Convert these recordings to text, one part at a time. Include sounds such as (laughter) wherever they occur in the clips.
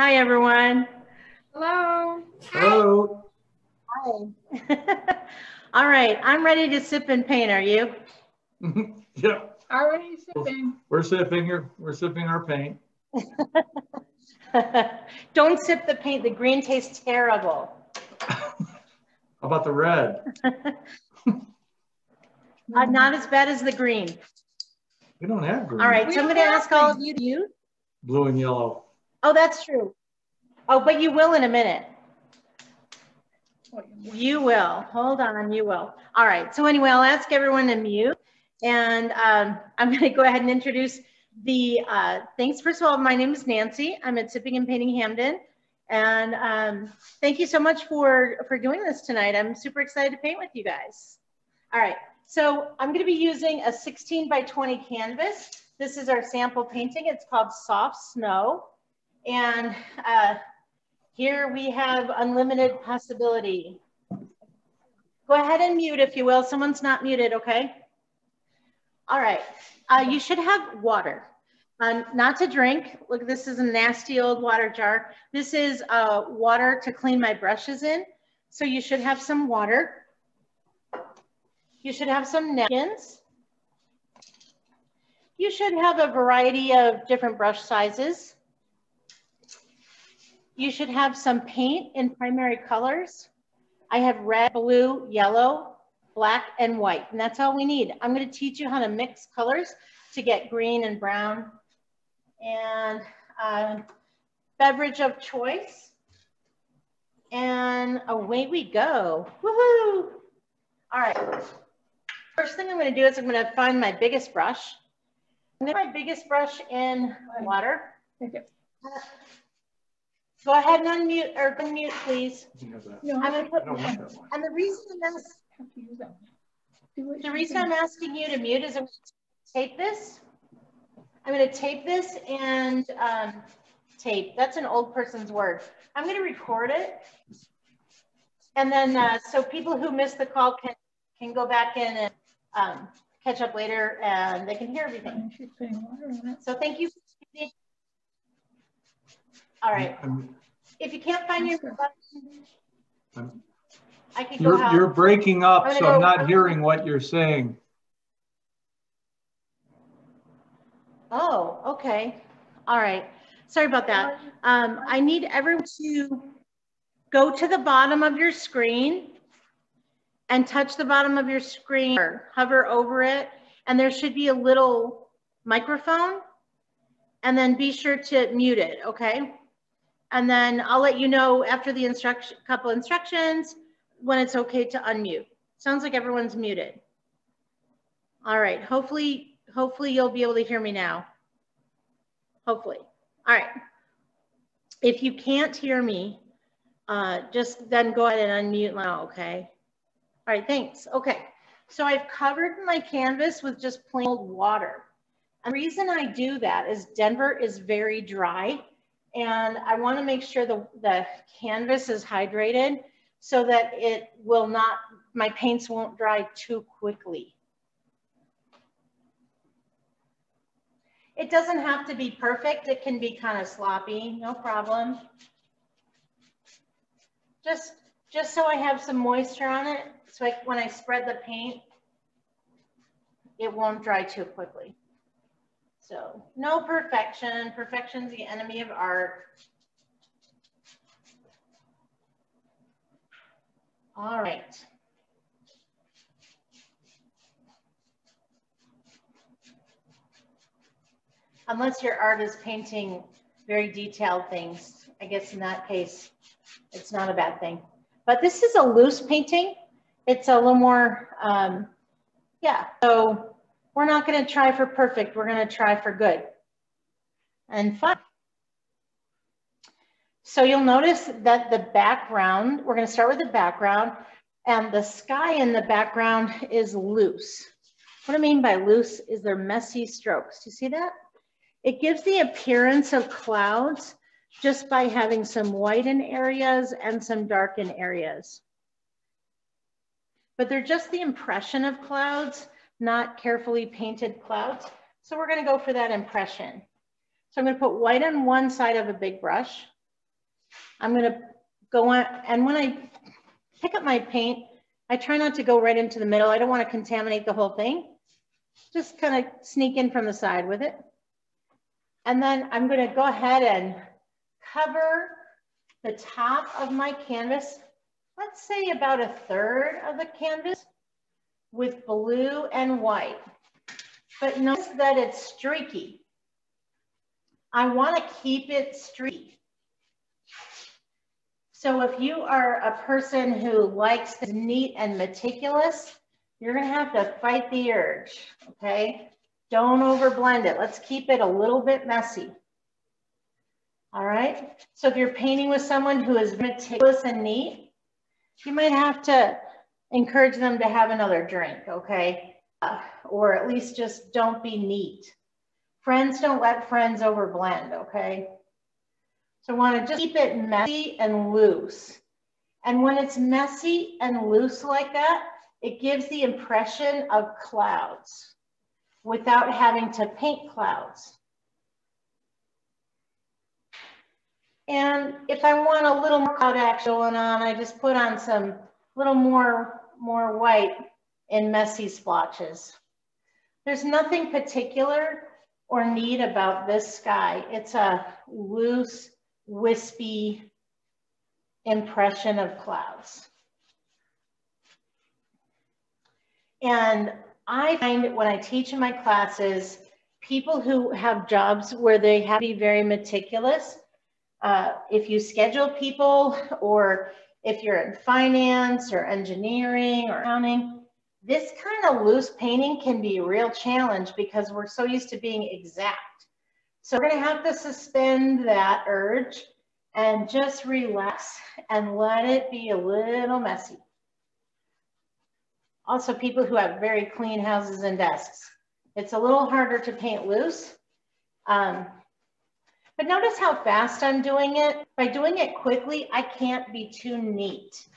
Hi, everyone. Hello. Hello. Hi. (laughs) All right, I'm ready to sip and paint. Are you? (laughs) yeah, Already sipping. we're sipping your, we're sipping our paint. (laughs) Don't sip the paint. The green tastes terrible. How about the red? Uh, not as bad as the green. We don't have green. All right, We so I'm going to have ask all of you to use. Blue and yellow. Oh, that's true. Oh, but you will in a minute. You will. Hold on, you will. All right. So anyway, I'll ask everyone to mute. And um, I'm going to go ahead and introduce the uh, things. First of all, my name is Nancy. I'm at Sipping and Painting Hampden. And um, thank you so much for, for doing this tonight. I'm super excited to paint with you guys. All right. So I'm going to be using a 16 by 20 canvas. This is our sample painting. It's called Soft Snow. And uh, here we have unlimited possibility. Go ahead and mute if you will. Someone's not muted, okay? All right, uh, you should have water. Uh, not to drink. Look, this is a nasty old water jar. This is uh, water to clean my brushes in. So you should have some water. You should have some napkins. You should have a variety of different brush sizes. You should have some paint in primary colors. I have red, blue, yellow, black, and white, and that's all we need. I'm gonna teach you how to mix colors to get green and brown. And uh, beverage of choice. And away we go, woohoo! All right, first thing I'm gonna do is I'm gonna find my biggest brush. I'm gonna put my biggest brush in water. Take it. Go ahead and unmute, or unmute, please. You have that. No, I'm gonna put, I don't want that one. and the reason I'm ask- have to use that one. Do it. the reason I'm asking you to mute is I'm gonna tape this. I'm gonna tape this and um, tape. That's an old person's word. I'm gonna record it. And then, uh, so people who missed the call can, can go back in and um, catch up later and they can hear everything. And she's putting water on it. So thank you. All right, I'm- if you can't find your, I'm- I can go You're, you're breaking up, I'm so gonna I'm go- not hearing what you're saying. Oh, okay. All right. Sorry about that. Um, I need everyone to go to the bottom of your screen and touch the bottom of your screen or hover over it. And there should be a little microphone and then be sure to mute it, okay? And then I'll let you know after the instruction, couple instructions when it's okay to unmute. Sounds like everyone's muted. All right, hopefully, hopefully you'll be able to hear me now. Hopefully. All right. If you can't hear me, uh, just then go ahead and unmute now, okay? All right, thanks. Okay, so I've covered my canvas with just plain old water. And the reason I do that is Denver is very dry and I wanna make sure the, the canvas is hydrated so that it will not, my paints won't dry too quickly. It doesn't have to be perfect. It can be kind of sloppy, no problem. Just, just so I have some moisture on it, so when I spread the paint, it won't dry too quickly. So no perfection. Perfection's the enemy of art. All right. Unless your art is painting very detailed things, I guess in that case, it's not a bad thing. But this is a loose painting. It's a little more, um, yeah. So we're not gonna try for perfect. We're gonna try for good and fun. So you'll notice that the background, we're gonna start with the background and the sky in the background is loose. What I mean by loose is they're messy strokes. Do you see that? It gives the appearance of clouds just by having some white in areas and some dark in areas. But they're just the impression of clouds, not carefully painted clouds. So we're gonna go for that impression. So I'm gonna put white on one side of a big brush I'm gonna go on, and when I pick up my paint, I try not to go right into the middle. I don't wanna contaminate the whole thing. Just kind of sneak in from the side with it. And then I'm gonna go ahead and cover the top of my canvas, let's say about a third of the canvas with blue and white. But notice that it's streaky. I wanna keep it streaky. So if you are a person who likes neat and meticulous, you're gonna have to fight the urge, okay? Don't overblend it. Let's keep it a little bit messy. All right. So if you're painting with someone who is meticulous and neat, you might have to encourage them to have another drink, okay? Uh, or at least just don't be neat. Friends don't let friends overblend, okay? So want to just keep it messy and loose. And when it's messy and loose like that, it gives the impression of clouds without having to paint clouds. And if I want a little more cloud action going on, I just put on some little more, more white in messy splotches. There's nothing particular or neat about this sky. It's a loose, wispy impression of clouds. And I find when I teach in my classes, people who have jobs where they have to be very meticulous, uh, if you schedule people or if you're in finance or engineering or accounting, this kind of loose painting can be a real challenge because we're so used to being exact. So we're gonna have to suspend that urge and just relax and let it be a little messy. Also people who have very clean houses and desks. It's a little harder to paint loose. Um, but notice how fast I'm doing it. By doing it quickly, I can't be too neat.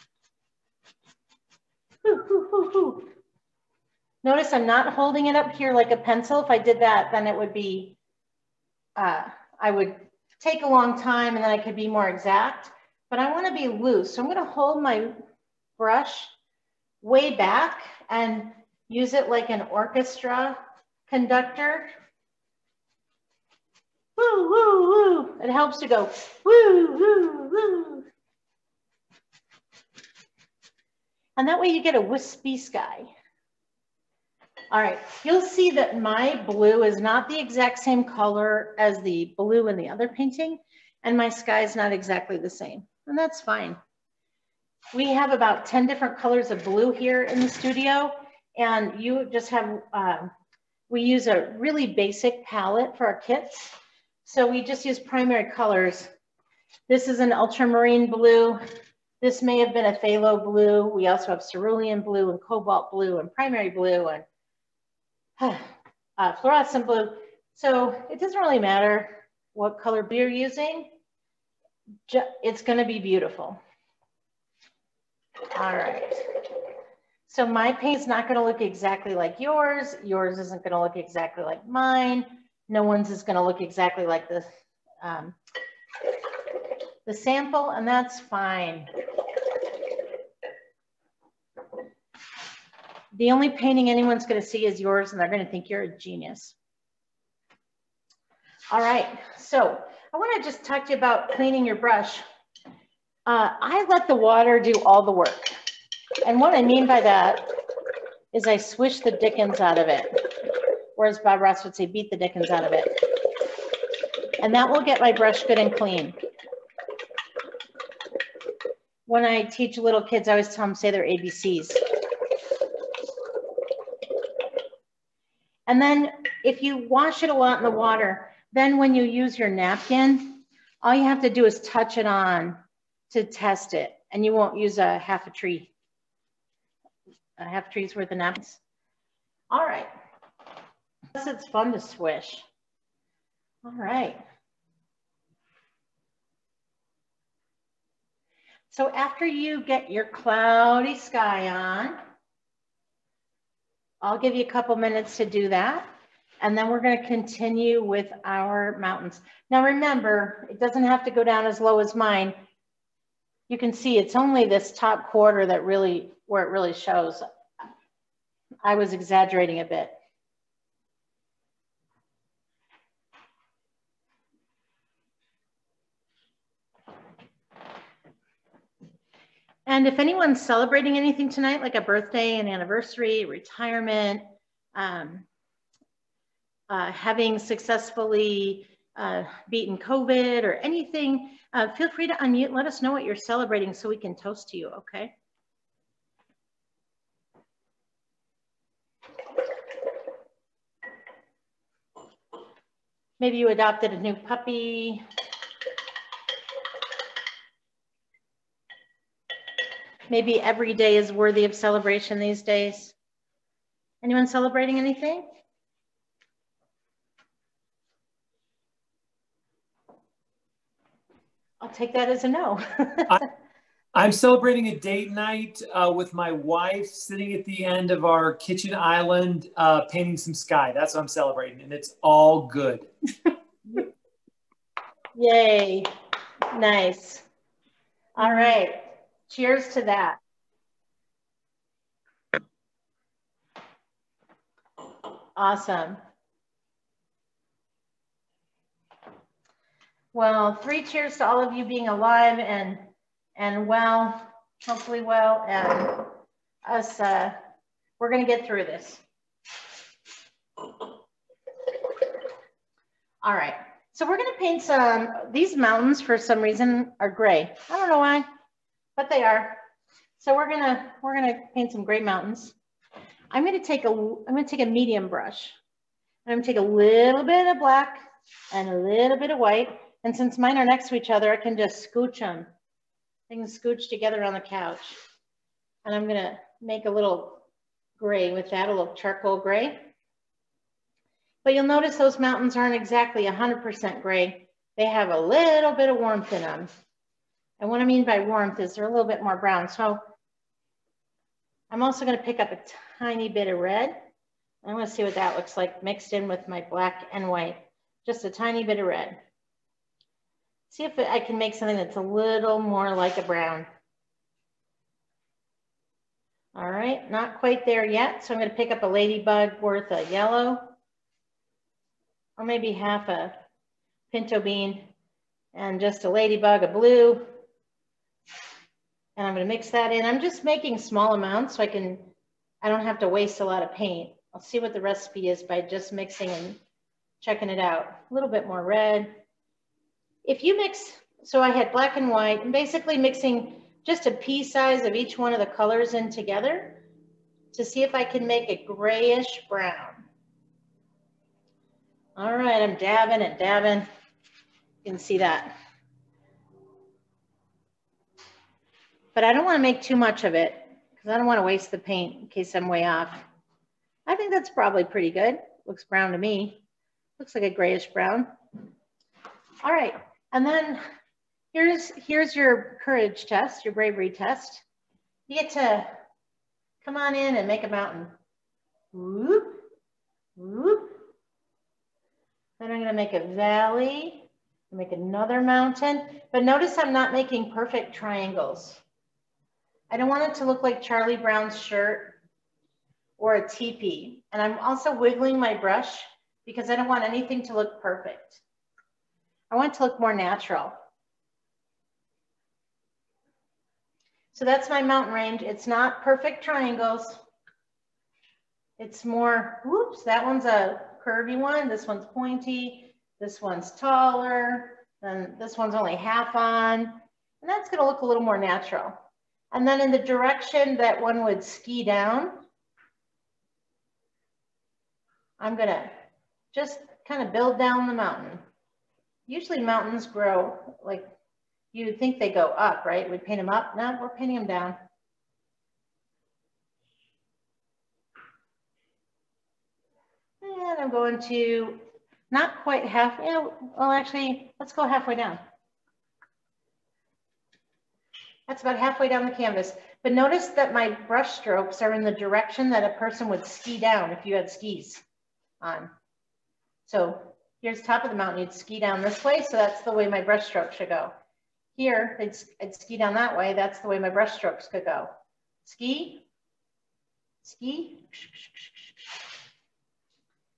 Notice I'm not holding it up here like a pencil. If I did that, then it would be, uh, I would take a long time and then I could be more exact, but I wanna be loose. So I'm gonna hold my brush way back and use it like an orchestra conductor woo, woo, woo. It helps to go woo, woo, woo. And that way you get a wispy sky. All right, you'll see that my blue is not the exact same color as the blue in the other painting, and my sky is not exactly the same, and that's fine. We have about 10 different colors of blue here in the studio, and you just have, uh, we use a really basic palette for our kits. So we just use primary colors. This is an ultramarine blue. This may have been a phthalo blue. We also have cerulean blue and cobalt blue and primary blue and (sighs) uh, fluorescent blue. So it doesn't really matter what color beer you're using. It's gonna be beautiful. All right. So my paint's not gonna look exactly like yours. Yours isn't gonna look exactly like mine. No one's is going to look exactly like the, um, the sample, and that's fine. The only painting anyone's going to see is yours, and they're going to think you're a genius. All right, so I want to just talk to you about cleaning your brush. Uh, I let the water do all the work. And what I mean by that is I swish the dickens out of it or as Bob Ross would say, beat the dickens out of it. And that will get my brush good and clean. When I teach little kids, I always tell them say their ABCs. And then if you wash it a lot in the water, then when you use your napkin, all you have to do is touch it on to test it and you won't use a half a tree, a half tree's worth of napkins. All right. It's fun to swish. All right. So after you get your cloudy sky on, I'll give you a couple minutes to do that. And then we're going to continue with our mountains. Now remember, it doesn't have to go down as low as mine. you can see it's only this top quarter that really, where it really shows. I was exaggerating a bit. And if anyone's celebrating anything tonight, like a birthday, an anniversary, retirement, um, uh, having successfully uh, beaten COVID or anything, uh, feel free to unmute. Let us know what you're celebrating so we can toast to you, okay? Maybe you adopted a new puppy. Maybe every day is worthy of celebration these days. Anyone celebrating anything? I'll take that as a no. (laughs) I'm celebrating a date night uh, with my wife, sitting at the end of our kitchen island, uh, painting some sky. That's what I'm celebrating, and it's all good. (laughs) Yay. Nice. All right. Cheers to that. Awesome. Well, three cheers to all of you being alive and and well, hopefully well, and us, uh, we're gonna get through this. All right, so we're gonna paint some, these mountains for some reason are gray. I don't know why, but they are. So we're gonna, we're gonna paint some gray mountains. I'm gonna take a, I'm gonna take a medium brush. I'm gonna take a little bit of black and a little bit of white. And since mine are next to each other, I can just scooch them. They can scooch together on the couch. And I'm gonna make a little gray with that, a little charcoal gray. But you'll notice those mountains aren't exactly 100% gray. They have a little bit of warmth in them. And what I mean by warmth is they're a little bit more brown. So I'm also gonna pick up a tiny bit of red. I'm gonna see what that looks like mixed in with my black and white. Just a tiny bit of red. See if I can make something that's a little more like a brown. All right, not quite there yet. So I'm gonna pick up a ladybug worth of yellow or maybe half a pinto bean and just a ladybug of blue. And I'm gonna mix that in. I'm just making small amounts so I can, I don't have to waste a lot of paint. I'll see what the recipe is by just mixing and checking it out. A little bit more red, if you mix, so I had black and white and basically mixing just a pea size of each one of the colors in together to see if I can make a grayish brown. All right, I'm dabbing and dabbing. You can see that. But I don't want to make too much of it because I don't want to waste the paint in case I'm way off. I think that's probably pretty good. Looks brown to me. Looks like a grayish brown. All right, and then here's, here's your courage test, your bravery test. You get to come on in and make a mountain. Whoop, whoop. Then I'm gonna make a valley, make another mountain. But notice I'm not making perfect triangles. I don't want it to look like Charlie Brown's shirt or a teepee. And I'm also wiggling my brush because I don't want anything to look perfect. I want it to look more natural. So that's my mountain range. It's not perfect triangles. It's more, whoops, that one's a curvy one. This one's pointy. This one's taller. And this one's only half on. And that's gonna look a little more natural. And then in the direction that one would ski down, I'm gonna just kind of build down the mountain. Usually mountains grow like you would think they go up, right? We'd paint them up. No, we're painting them down. And I'm going to not quite half, well, actually, let's go halfway down. That's about halfway down the canvas. But notice that my brush strokes are in the direction that a person would ski down if you had skis on. So here's top of the mountain, you'd ski down this way. So that's the way my brush stroke should go. here, I'd, I'd ski down that way. That's the way my brush strokes could go. Ski, ski.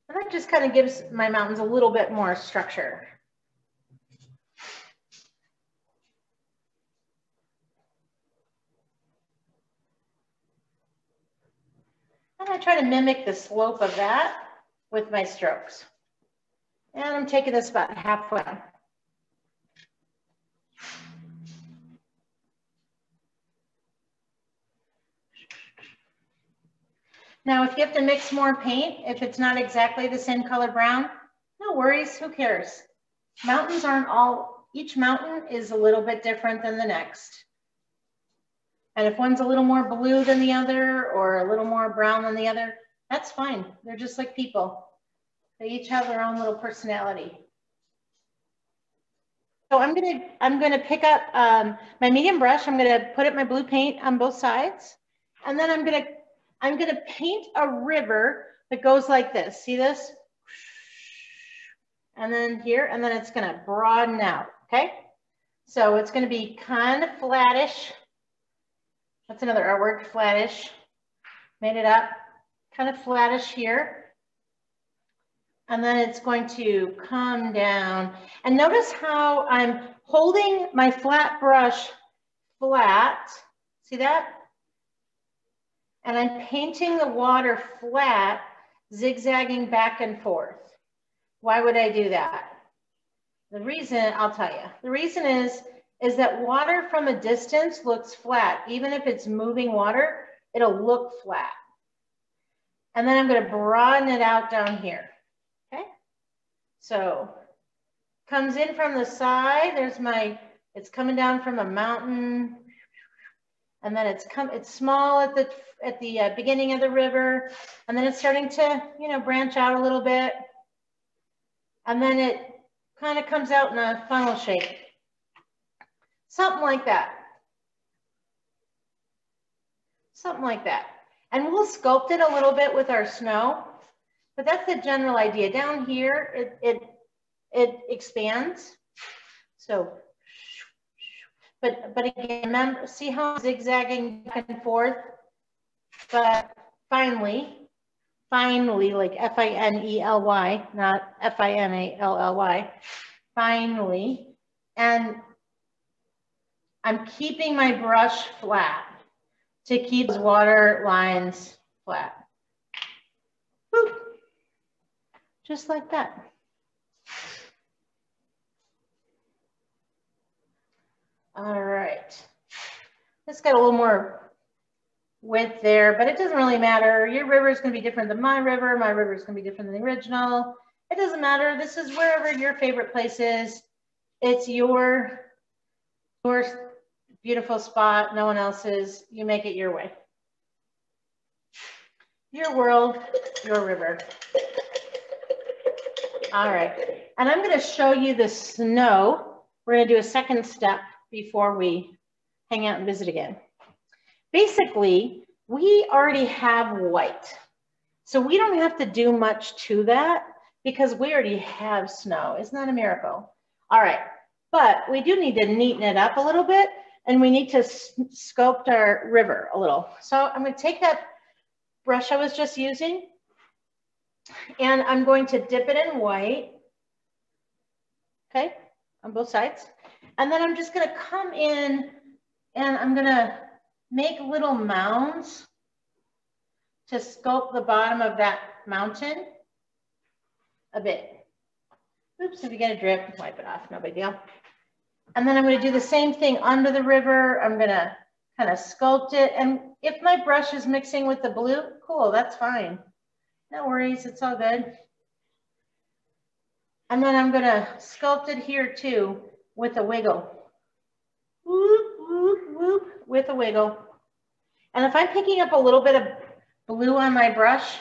And that just kind of gives my mountains a little bit more structure. And I try to mimic the slope of that with my strokes. And I'm taking this about halfway. Now, if you have to mix more paint, if it's not exactly the same color brown, no worries, who cares? Mountains aren't all, each mountain is a little bit different than the next. And if one's a little more blue than the other or a little more brown than the other, that's fine. They're just like people. They each have their own little personality. So I'm gonna, I'm gonna pick up um, my medium brush. I'm gonna put up my blue paint on both sides. And then I'm gonna, I'm gonna paint a river that goes like this. See this? And then here, and then it's gonna broaden out, okay? So it's gonna be kind of flattish. That's another R word, flattish. Made it up, kind of flattish here. And then it's going to come down. And notice how I'm holding my flat brush flat. See that? And I'm painting the water flat, zigzagging back and forth. Why would I do that? The reason, I'll tell you. The reason is, is that water from a distance looks flat. Even if it's moving water, it'll look flat. And then I'm gonna broaden it out down here. Okay? So comes in from the side. There's my, it's coming down from a mountain. And then it's come, it's small at the, at the uh, beginning of the river. And then it's starting to, you know, branch out a little bit. And then it kind of comes out in a funnel shape. Something like that. Something like that. And we'll sculpt it a little bit with our snow. But that's the general idea. Down here, it, it, it expands. So, but, but again, remember, see how I'm zigzagging back and forth? But finally, finally, like F-I-N-E-L-Y, not F-I-N-A-L-L-Y, finally, and I'm keeping my brush flat to keep the water lines flat. Boop just like that. All right. It's got a little more width there, but it doesn't really matter. Your river is going to be different than my river. My river is going to be different than the original. It doesn't matter. This is wherever your favorite place is. It's your, your beautiful spot. No one else's. You make it your way. Your world, your river. All right. And I'm going to show you the snow. We're going to do a second step before we hang out and visit again. Basically, we already have white. So we don't have to do much to that because we already have snow. Isn't that a miracle? All right. But we do need to neaten it up a little bit and we need to sculpt our river a little. So I'm going to take that brush I was just using and I'm going to dip it in white, okay, on both sides. And then I'm just gonna come in and I'm gonna make little mounds to sculpt the bottom of that mountain a bit. Oops, if you get a drip, wipe it off, no big deal. And then I'm gonna do the same thing under the river. I'm gonna kind of sculpt it. And if my brush is mixing with the blue, cool, that's fine. No worries, it's all good. And then I'm gonna sculpt it here too with a wiggle. Whoop, whoop, whoop, with a wiggle. And if I'm picking up a little bit of blue on my brush,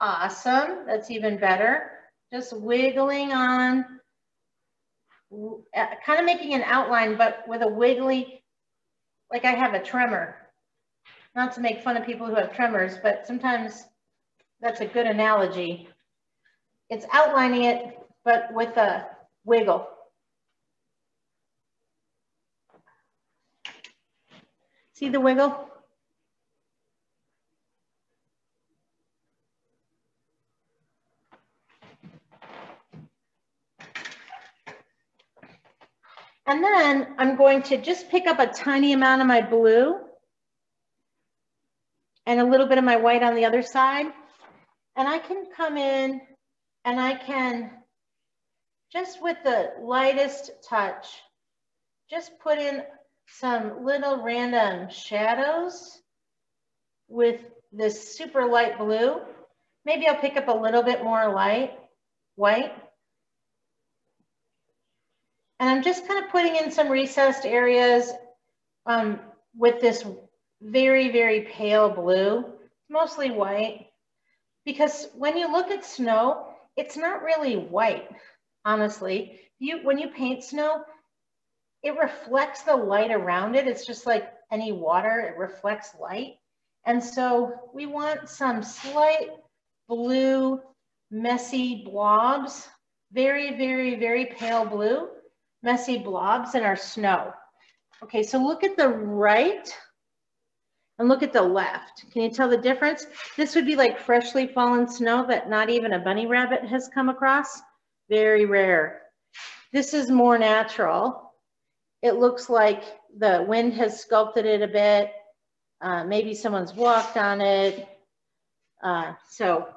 awesome, that's even better. Just wiggling on, uh, kind of making an outline, but with a wiggly, like I have a tremor. Not to make fun of people who have tremors, but sometimes that's a good analogy. It's outlining it, but with a wiggle. See the wiggle? And then I'm going to just pick up a tiny amount of my blue and a little bit of my white on the other side. And I can come in and I can, just with the lightest touch, just put in some little random shadows with this super light blue. Maybe I'll pick up a little bit more light, white. And I'm just kind of putting in some recessed areas um, with this very, very pale blue, mostly white. Because when you look at snow, it's not really white, honestly. You, when you paint snow, it reflects the light around it. It's just like any water, it reflects light. And so we want some slight blue, messy blobs, very, very, very pale blue, messy blobs in our snow. Okay, so look at the right and look at the left. Can you tell the difference? This would be like freshly fallen snow that not even a bunny rabbit has come across. Very rare. This is more natural. It looks like the wind has sculpted it a bit. Uh, maybe someone's walked on it. Uh, so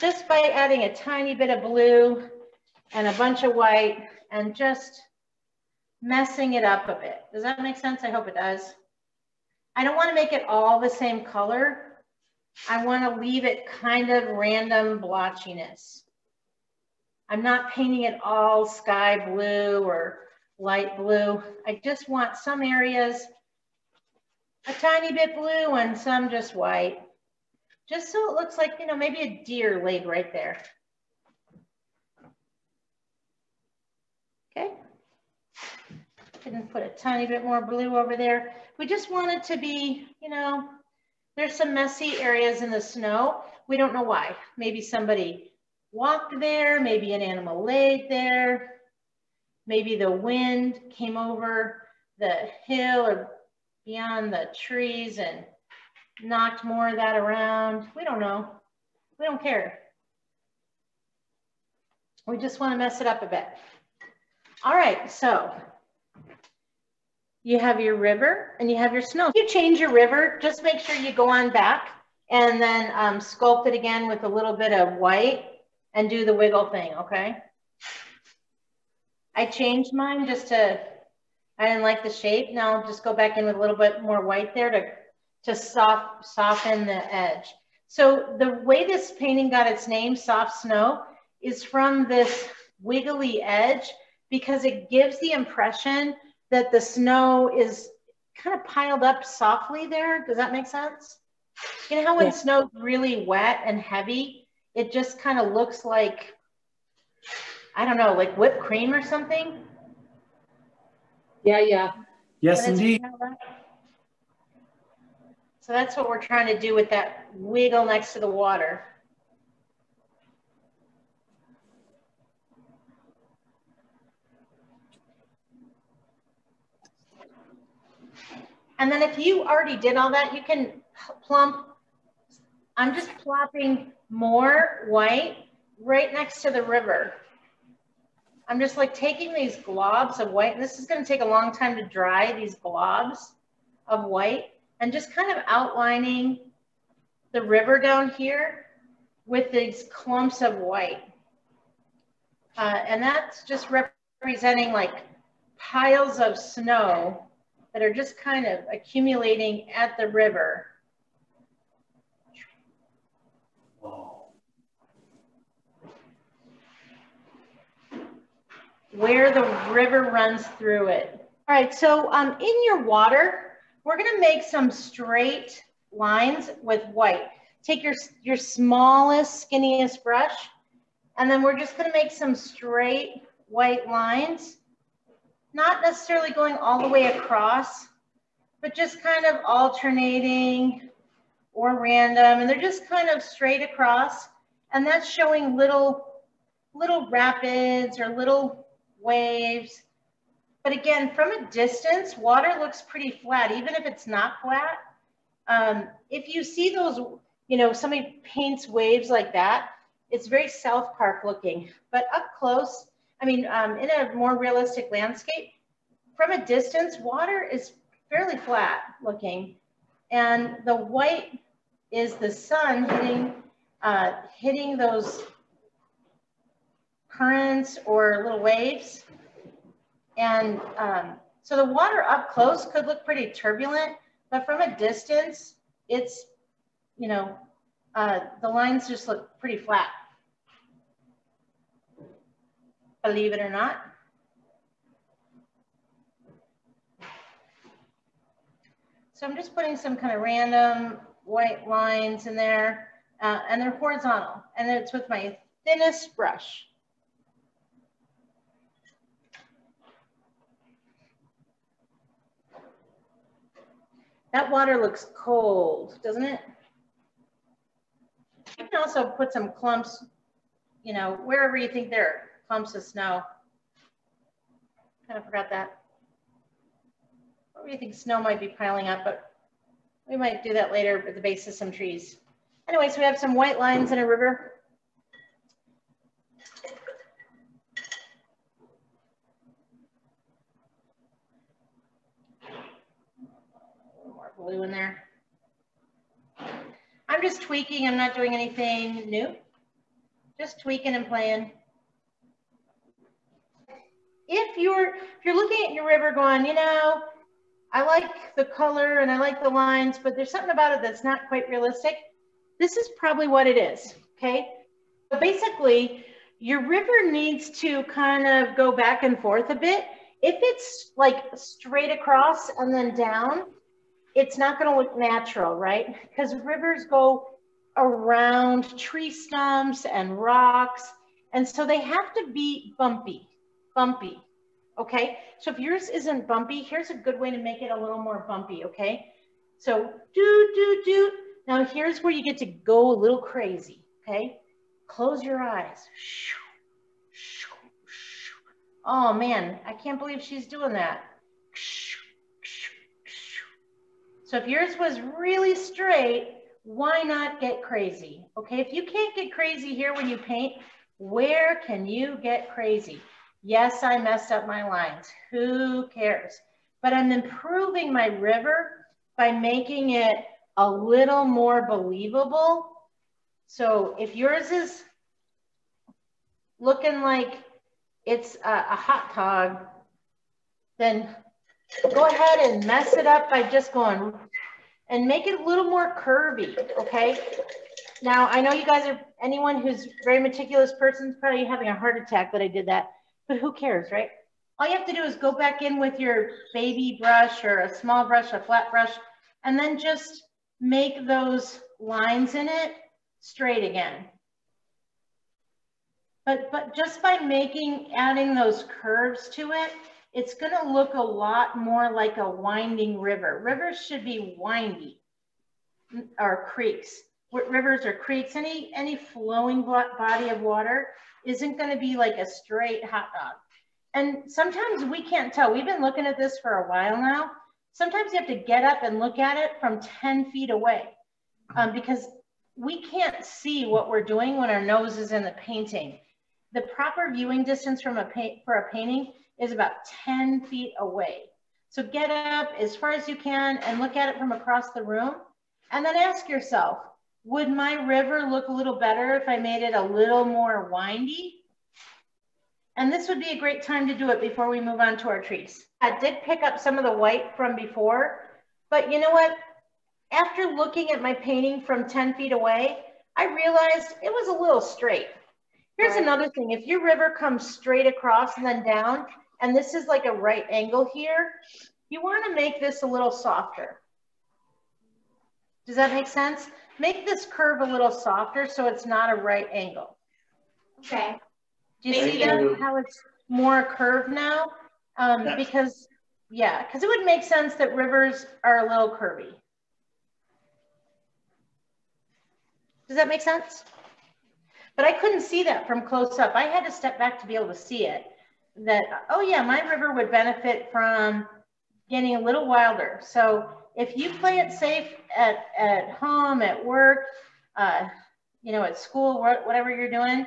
just by adding a tiny bit of blue and a bunch of white and just messing it up a bit. Does that make sense? I hope it does. I don't want to make it all the same color. I want to leave it kind of random blotchiness. I'm not painting it all sky blue or light blue. I just want some areas a tiny bit blue and some just white. Just so it looks like, you know, maybe a deer laid right there. Okay. Didn't put a tiny bit more blue over there. We just want it to be, you know, there's some messy areas in the snow. We don't know why. Maybe somebody walked there, maybe an animal laid there, maybe the wind came over the hill or beyond the trees and knocked more of that around. We don't know. We don't care. We just want to mess it up a bit. All right, so you have your river and you have your snow. If you change your river, just make sure you go on back and then um, sculpt it again with a little bit of white and do the wiggle thing, okay? I changed mine just to, I didn't like the shape. Now I'll just go back in with a little bit more white there to, to soft, soften the edge. So the way this painting got its name, Soft Snow, is from this wiggly edge because it gives the impression that the snow is kind of piled up softly there. Does that make sense? You know how when yeah. snow's really wet and heavy, it just kind of looks like, I don't know, like whipped cream or something? Yeah, yeah. Yes, indeed. So that's what we're trying to do with that wiggle next to the water. And then if you already did all that, you can plump. I'm just plopping more white right next to the river. I'm just like taking these globs of white, and this is gonna take a long time to dry, these globs of white, and just kind of outlining the river down here with these clumps of white. Uh, and that's just representing like piles of snow that are just kind of accumulating at the river. Where the river runs through it. All right, so um, in your water, we're gonna make some straight lines with white. Take your, your smallest, skinniest brush, and then we're just gonna make some straight white lines not necessarily going all the way across, but just kind of alternating or random. And they're just kind of straight across. And that's showing little, little rapids or little waves But again, from a distance, water looks pretty flat, even if it's not flat. Um, if you see those, you know, somebody paints waves like that, it's very South Park looking. But up close, I mean, um, in a more realistic landscape, from a distance, water is fairly flat looking. And the white is the sun hitting, uh, hitting those currents or little waves. And um, so the water up close could look pretty turbulent, but from a distance, it's, you know, uh, the lines just look pretty flat. Believe it or not. So I'm just putting some kind of random white lines in there uh, and they're horizontal and it's with my thinnest brush. That water looks cold, doesn't it? You can also put some clumps, you know, wherever you think there are clumps of snow. Kind of forgot that. Do you think snow might be piling up, but we might do that later at the base of some trees. Anyway, so we have some white lines in a river. More blue in there. I'm just tweaking. I'm not doing anything new. Just tweaking and playing. If you're if you're looking at your river going, you know, I like the color and I like the lines, but there's something about it that's not quite realistic. This is probably what it is, okay? But basically, your river needs to kind of go back and forth a bit. If it's like straight across and then down, it's not gonna look natural, right? Because rivers go around tree stumps and rocks. And so they have to be bumpy, bumpy, okay? So if yours isn't bumpy, here's a good way to make it a little more bumpy, okay? So do, do, do. Now here's where you get to go a little crazy, okay? Close your eyes. Oh man, I can't believe she's doing that. So if yours was really straight, why not get crazy? Okay, if you can't get crazy here when you paint, where can you get crazy? Yes, I messed up my lines. Who cares? But I'm improving my river by making it a little more believable. So if yours is looking like it's a, a hot dog, then go ahead and mess it up by just going and make it a little more curvy, okay? Now, I know you guys are, anyone who's very meticulous person is probably having a heart attack that I did that but who cares, right? All you have to do is go back in with your baby brush or a small brush, a flat brush, and then just make those lines in it straight again. But, but just by making, adding those curves to it, it's gonna look a lot more like a winding river. Rivers should be windy, mm, or creeks. Rivers or creeks, any, any flowing body of water isn't going to be like a straight hot dog. And sometimes we can't tell. We've been looking at this for a while now. Sometimes you have to get up and look at it from 10 feet away um, because we can't see what we're doing when our nose is in the painting. The proper viewing distance from a for a painting is about 10 feet away. So get up as far as you can and look at it from across the room and then ask yourself, would my river look a little better if I made it a little more windy? And this would be a great time to do it before we move on to our trees. I did pick up some of the white from before, but you know what? After looking at my painting from 10 feet away, I realized it was a little straight. Here's right. another thing. If your river comes straight across and then down, and this is like a right angle here, you wanna make this a little softer. Does that make sense? Make this curve a little softer so it's not a right angle. Okay. Do you Thank see you. how it's more a curve now? Um. Because, yeah, because it would make sense that rivers are a little curvy. Does that make sense? But I couldn't see that from close up. I had to step back to be able to see it. that, oh yeah, my river would benefit from getting a little wilder. So if you play it safe at, at home, at work, uh, you know, at school, whatever you're doing,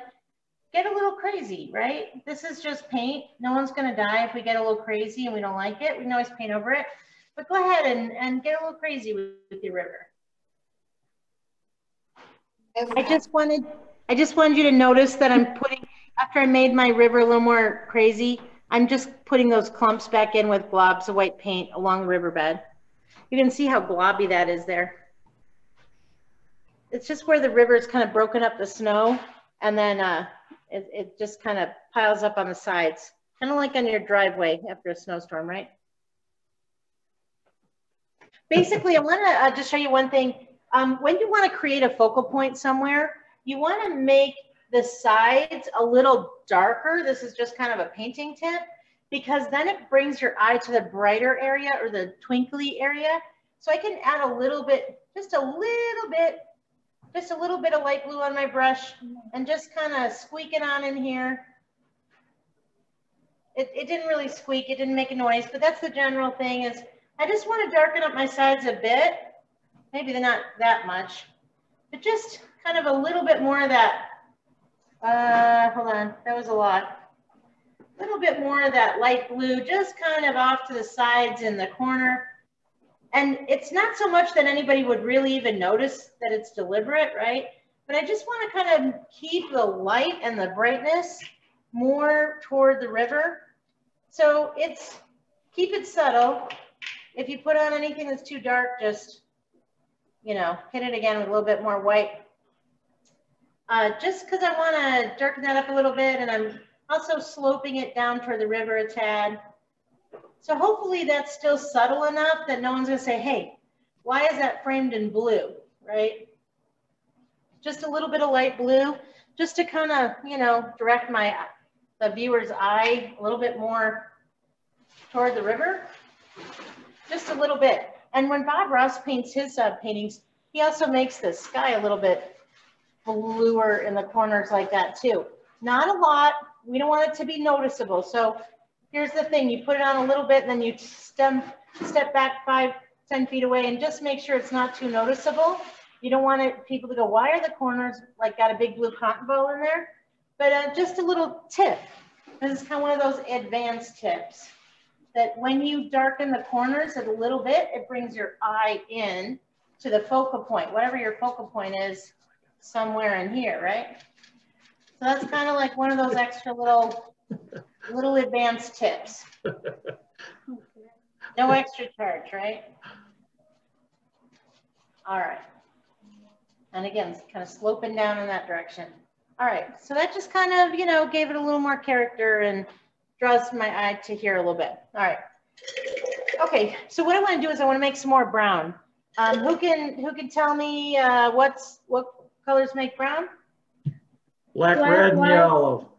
get a little crazy, right? This is just paint. No one's going to die if we get a little crazy and we don't like it. We can always paint over it. But go ahead and, and get a little crazy with, with your river. I just wanted I just wanted you to notice that I'm putting after I made my river a little more crazy, I'm just putting those clumps back in with globs of white paint along the riverbed. You can see how globby that is there. It's just where the river is kind of broken up the snow and then uh, it, it just kind of piles up on the sides, kind of like on your driveway after a snowstorm, right? Basically, I want to uh, just show you one thing. Um, when you want to create a focal point somewhere, you want to make the sides a little darker. This is just kind of a painting tip because then it brings your eye to the brighter area or the twinkly area. So I can add a little bit, just a little bit, just a little bit of light blue on my brush and just kind of squeak it on in here. It, it didn't really squeak, it didn't make a noise, but that's the general thing is I just want to darken up my sides a bit. Maybe they're not that much, but just kind of a little bit more of that uh, hold on, that was a lot. A little bit more of that light blue, just kind of off to the sides in the corner. And it's not so much that anybody would really even notice that it's deliberate, right? But I just want to kind of keep the light and the brightness more toward the river. So it's, keep it subtle. If you put on anything that's too dark, just, you know, hit it again with a little bit more white uh, just because I want to darken that up a little bit and I'm also sloping it down toward the river a tad. So hopefully that's still subtle enough that no one's to say, hey, why is that framed in blue, right? Just a little bit of light blue, just to kind of, you know, direct my the viewer's eye a little bit more toward the river, just a little bit. And when Bob Ross paints his uh, paintings, he also makes the sky a little bit bluer in the corners like that too. Not a lot. We don't want it to be noticeable. So here's the thing. You put it on a little bit and then you stem, step back five, 10 feet away and just make sure it's not too noticeable. You don't want it, people to go, why are the corners like got a big blue cotton ball in there? But uh, just a little tip. This is kind of one of those advanced tips that when you darken the corners a little bit, it brings your eye in to the focal point, whatever your focal point is somewhere in here, right? So that's kind of like one of those extra little, little advanced tips. No (laughs) extra charge, right? All right. And again, kind of sloping down in that direction. All right, so that just kind of, you know, gave it a little more character and draws my eye to here a little bit. All right. Okay, so what I want to do is I want to make some more brown. Um, who can who can tell me uh, what's what colors make brown? Black, Black, red, and yellow.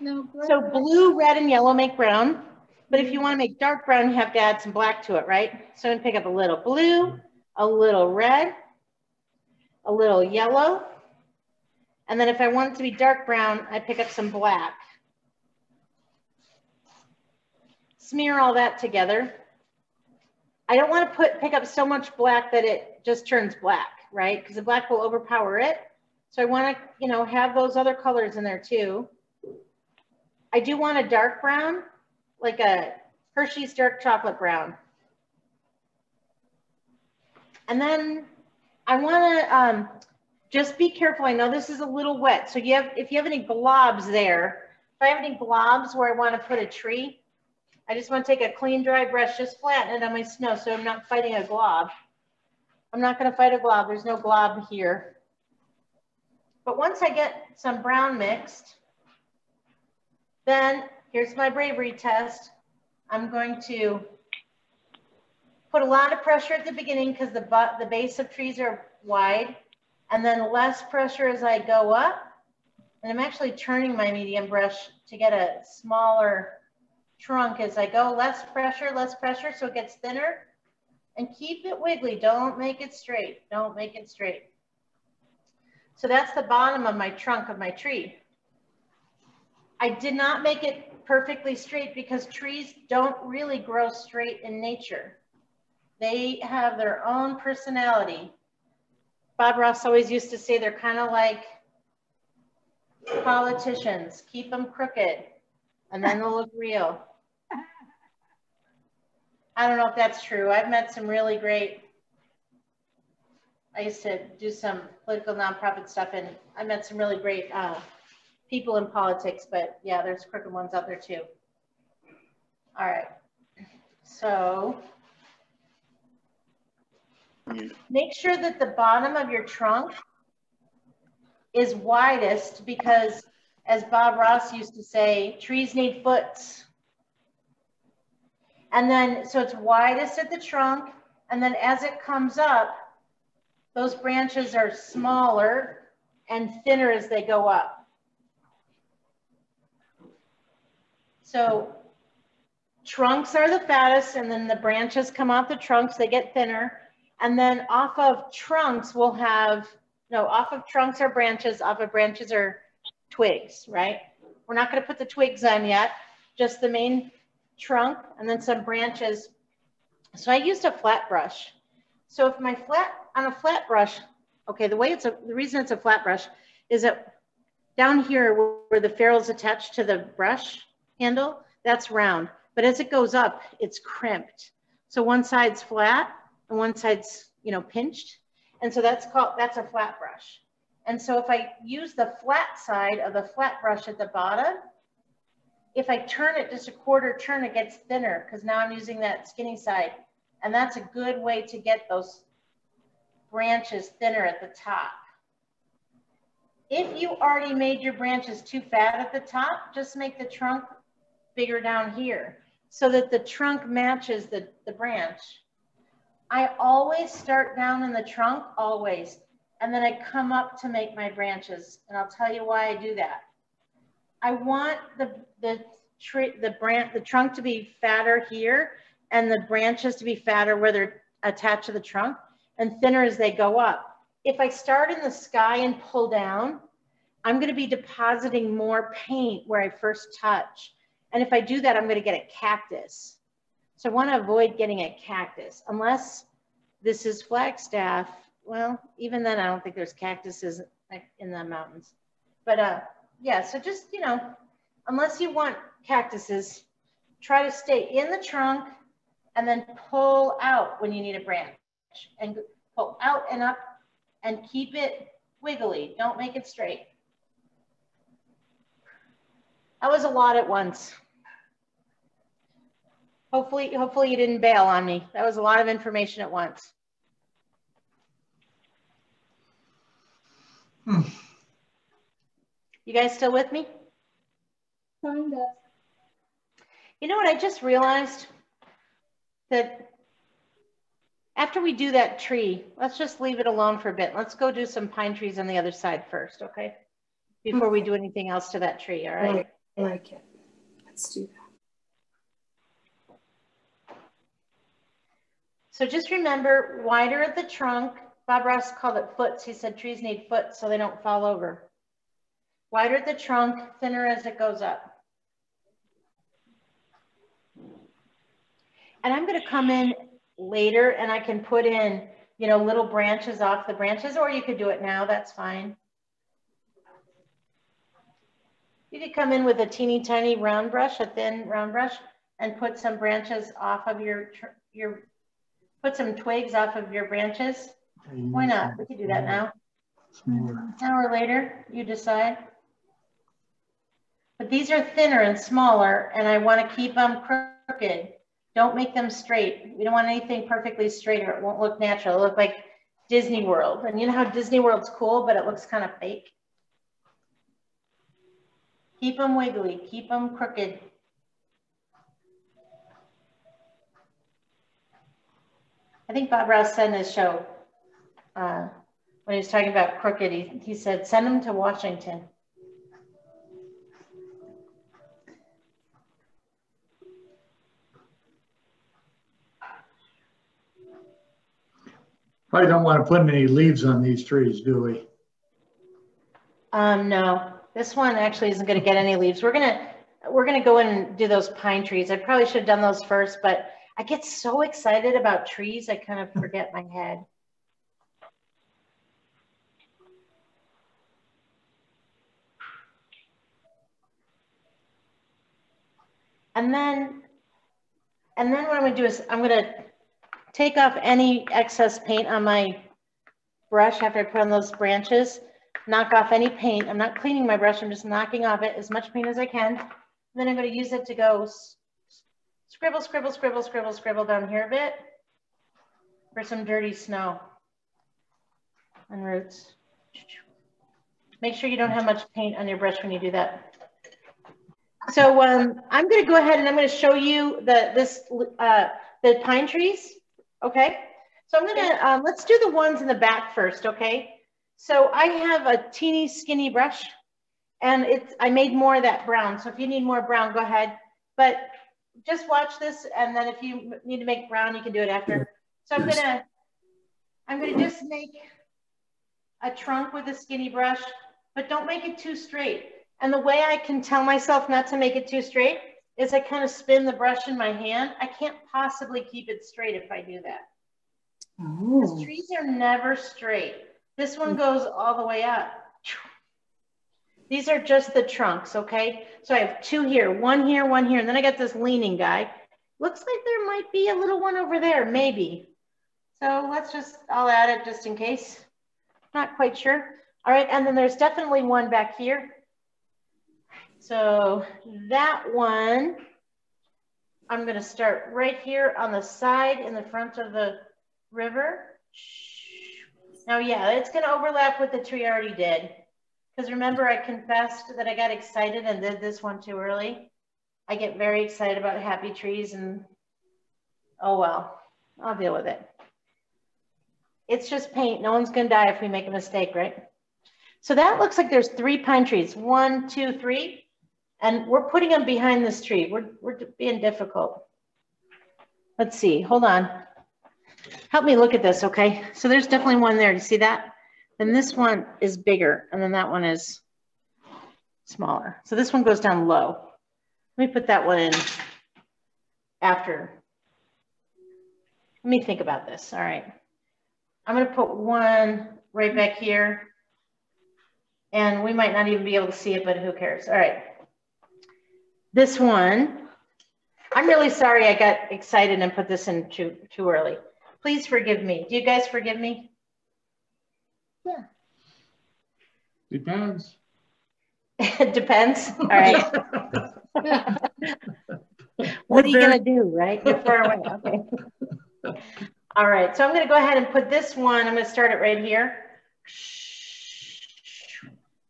No. So blue, red, and yellow make brown. But if you want to make dark brown, you have to add some black to it, right? So I'm gonna pick up a little blue, a little red, a little yellow. And then if I want it to be dark brown, I pick up some black. Smear all that together. I don't want to put pick up so much black that it just turns black right? Because the black will overpower it. So I want to, you know, have those other colors in there too. I do want a dark brown, like a Hershey's dark chocolate brown. And then I want to um, just be careful. I know this is a little wet. So you have, if you have any blobs there, if I have any blobs where I want to put a tree, I just want to take a clean dry brush, just flatten it on my snow so I'm not fighting a glob. I'm not gonna fight a glob, there's no glob here. But once I get some brown mixed, then here's my bravery test. I'm going to put a lot of pressure at the beginning because the, the base of trees are wide and then less pressure as I go up. And I'm actually turning my medium brush to get a smaller trunk as I go, less pressure, less pressure, so it gets thinner and keep it wiggly. Don't make it straight. Don't make it straight. So that's the bottom of my trunk of my tree. I did not make it perfectly straight because trees don't really grow straight in nature. They have their own personality. Bob Ross always used to say they're kind of like politicians, keep them crooked and then they'll look real. (laughs) I don't know if that's true. I've met some really great, I used to do some political nonprofit stuff and I met some really great uh, people in politics, but yeah, there's crooked ones out there too. All right, so make sure that the bottom of your trunk is widest because as Bob Ross used to say, trees need foots. And then, so it's widest at the trunk. And then as it comes up, those branches are smaller and thinner as they go up. So trunks are the fattest and then the branches come off the trunks, they get thinner. And then off of trunks, we'll have, no, off of trunks are branches, off of branches are twigs, right? We're not gonna put the twigs on yet, just the main trunk and then some branches. So I used a flat brush. So if my flat, on a flat brush, okay, the way it's a, the reason it's a flat brush is that down here where, the ferrule is attached to the brush handle, that's round. But as it goes up, it's crimped. So one side's flat and one side's, you know, pinched. And so that's called, that's a flat brush. And so if I use the flat side of the flat brush at the bottom, if I turn it just a quarter turn, it gets thinner because now I'm using that skinny side. And that's a good way to get those branches thinner at the top. If you already made your branches too fat at the top, just make the trunk bigger down here so that the trunk matches the, the branch. I always start down in the trunk, always and then I come up to make my branches. And I'll tell you why I do that. I want the, the, tree, the, branch, the trunk to be fatter here and the branches to be fatter where they're attached to the trunk and thinner as they go up. If I start in the sky and pull down, I'm gonna be depositing more paint where I first touch. And if I do that, I'm gonna get a cactus. So I wanna avoid getting a cactus unless this is Flagstaff well, even then, I don't think there's cactuses in the mountains. But uh, yeah, so just, you know, unless you want cactuses, try to stay in the trunk and then pull out when you need a branch and pull out and up and keep it wiggly. Don't make it straight. That was a lot at once. Hopefully, hopefully you didn't bail on me. That was a lot of information at once. Hmm. You guys still with me? Kind of. You know what I just realized? That after we do that tree, let's just leave it alone for a bit. Let's go do some pine trees on the other side first, okay? Before we do anything else to that tree, all right? I like it. Let's do that. So just remember, wider at the trunk, Bob Ross called it foots. He said trees need foot so they don't fall over. Wider at the trunk, thinner as it goes up. And I'm gonna come in later and I can put in, you know, little branches off the branches, or you could do it now, that's fine. You could come in with a teeny tiny round brush, a thin round brush, and put some branches off of your, your put some twigs off of your branches why not? We could do that now. An hour later, you decide. But these are thinner and smaller, and I want to keep them crooked. Don't make them straight. We don't want anything perfectly straight or it won't look natural. It'll look like Disney World. And you know how Disney World's cool, but it looks kind of fake? Keep them wiggly, keep them crooked. I think Bob Ross said in his show, uh, when he was talking about crooked, he, he said, send them to Washington. Probably don't want to put any leaves on these trees, do we? Um, no, this one actually isn't going to get any leaves. We're going to, we're gonna go in and do those pine trees. I probably should have done those first, but I get so excited about trees, I kind of forget my head. And then, and then what I'm gonna do is I'm gonna take off any excess paint on my brush after I put on those branches, knock off any paint. I'm not cleaning my brush, I'm just knocking off it as much paint as I can. Then I'm gonna use it to go scribble, scribble, scribble, scribble, scribble down here a bit for some dirty snow and roots. Make sure you don't have much paint on your brush when you do that. So um, I'm going to go ahead and I'm going to show you the this uh, the pine trees. Okay. So I'm going to um, let's do the ones in the back first. Okay. So I have a teeny skinny brush, and it's I made more of that brown. So if you need more brown, go ahead. But just watch this, and then if you need to make brown, you can do it after. So I'm gonna I'm gonna just make a trunk with a skinny brush, but don't make it too straight. And the way I can tell myself not to make it too straight is I kind of spin the brush in my hand. I can't possibly keep it straight if I do that. Oh. trees are never straight. This one mm. goes all the way up. These are just the trunks, okay? So I have two here, one here, one here, and then I got this leaning guy. Looks like there might be a little one over there, maybe. So let's just, I'll add it just in case. Not quite sure. All right, and then there's definitely one back here. So that one, I'm gonna start right here on the side in the front of the river. Now, yeah, it's gonna overlap with the tree I already did. Because remember, I confessed that I got excited and did this one too early. I get very excited about happy trees and oh well, I'll deal with it. It's just paint. No one's gonna die if we make a mistake, right? So that looks like there's three pine trees. One, two, three. And we're putting them behind this tree. We're, we're being difficult. Let's see, hold on. Help me look at this, okay? So there's definitely one there, you see that? Then this one is bigger, and then that one is smaller. So this one goes down low. Let me put that one in after. Let me think about this, all right. I'm gonna put one right back here. And we might not even be able to see it, but who cares? All right. This one, I'm really sorry I got excited and put this in too, too early. Please forgive me. Do you guys forgive me? Yeah. Depends. it (laughs) depends. All right. (laughs) what are you going to do, right? You're far away. Okay. (laughs) All right. So I'm going to go ahead and put this one. I'm going to start it right here.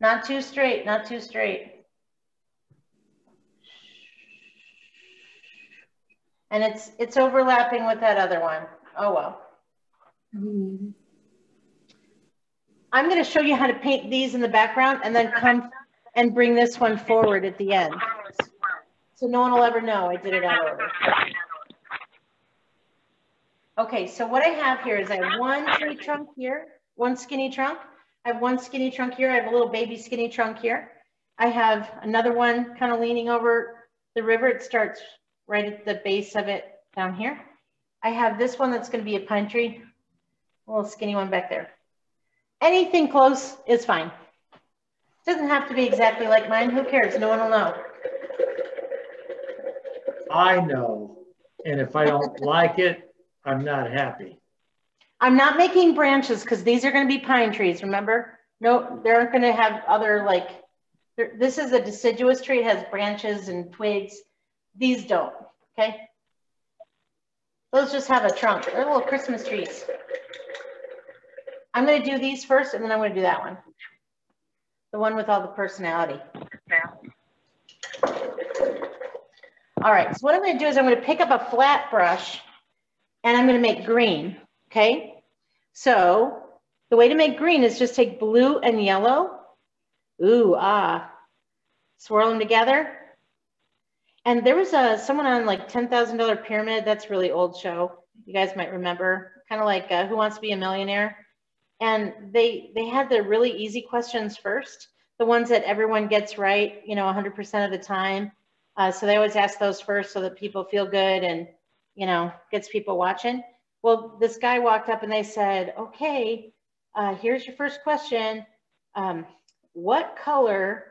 Not too straight, not too straight. And it's, it's overlapping with that other one. Oh, well. I'm going to show you how to paint these in the background and then come and bring this one forward at the end. So no one will ever know I did it out order. Okay, so what I have here is I have one tree trunk here, one skinny trunk. I have one skinny trunk here. I have a little baby skinny trunk here. I have another one kind of leaning over the river. It starts right at the base of it down here. I have this one that's gonna be a pine tree, a little skinny one back there. Anything close is fine. Doesn't have to be exactly like mine. Who cares? No one will know. I know. And if I don't (laughs) like it, I'm not happy. I'm not making branches because these are going to be pine trees, remember? No, they aren't going to have other like, this is a deciduous tree. It has branches and twigs. These don't, okay? Those just have a trunk. They're little Christmas trees. I'm gonna do these first and then I'm gonna do that one. The one with all the personality. All right, so what I'm gonna do is I'm gonna pick up a flat brush and I'm gonna make green, okay? So the way to make green is just take blue and yellow. Ooh, ah. Swirl them together and there was a someone on like ten thousand dollar pyramid. That's really old show. You guys might remember, kind of like uh, Who Wants to Be a Millionaire. And they they had the really easy questions first, the ones that everyone gets right, you know, 100% of the time. Uh, so they always ask those first so that people feel good and, you know, gets people watching. Well, this guy walked up and they said, okay, uh, here's your first question. Um, what color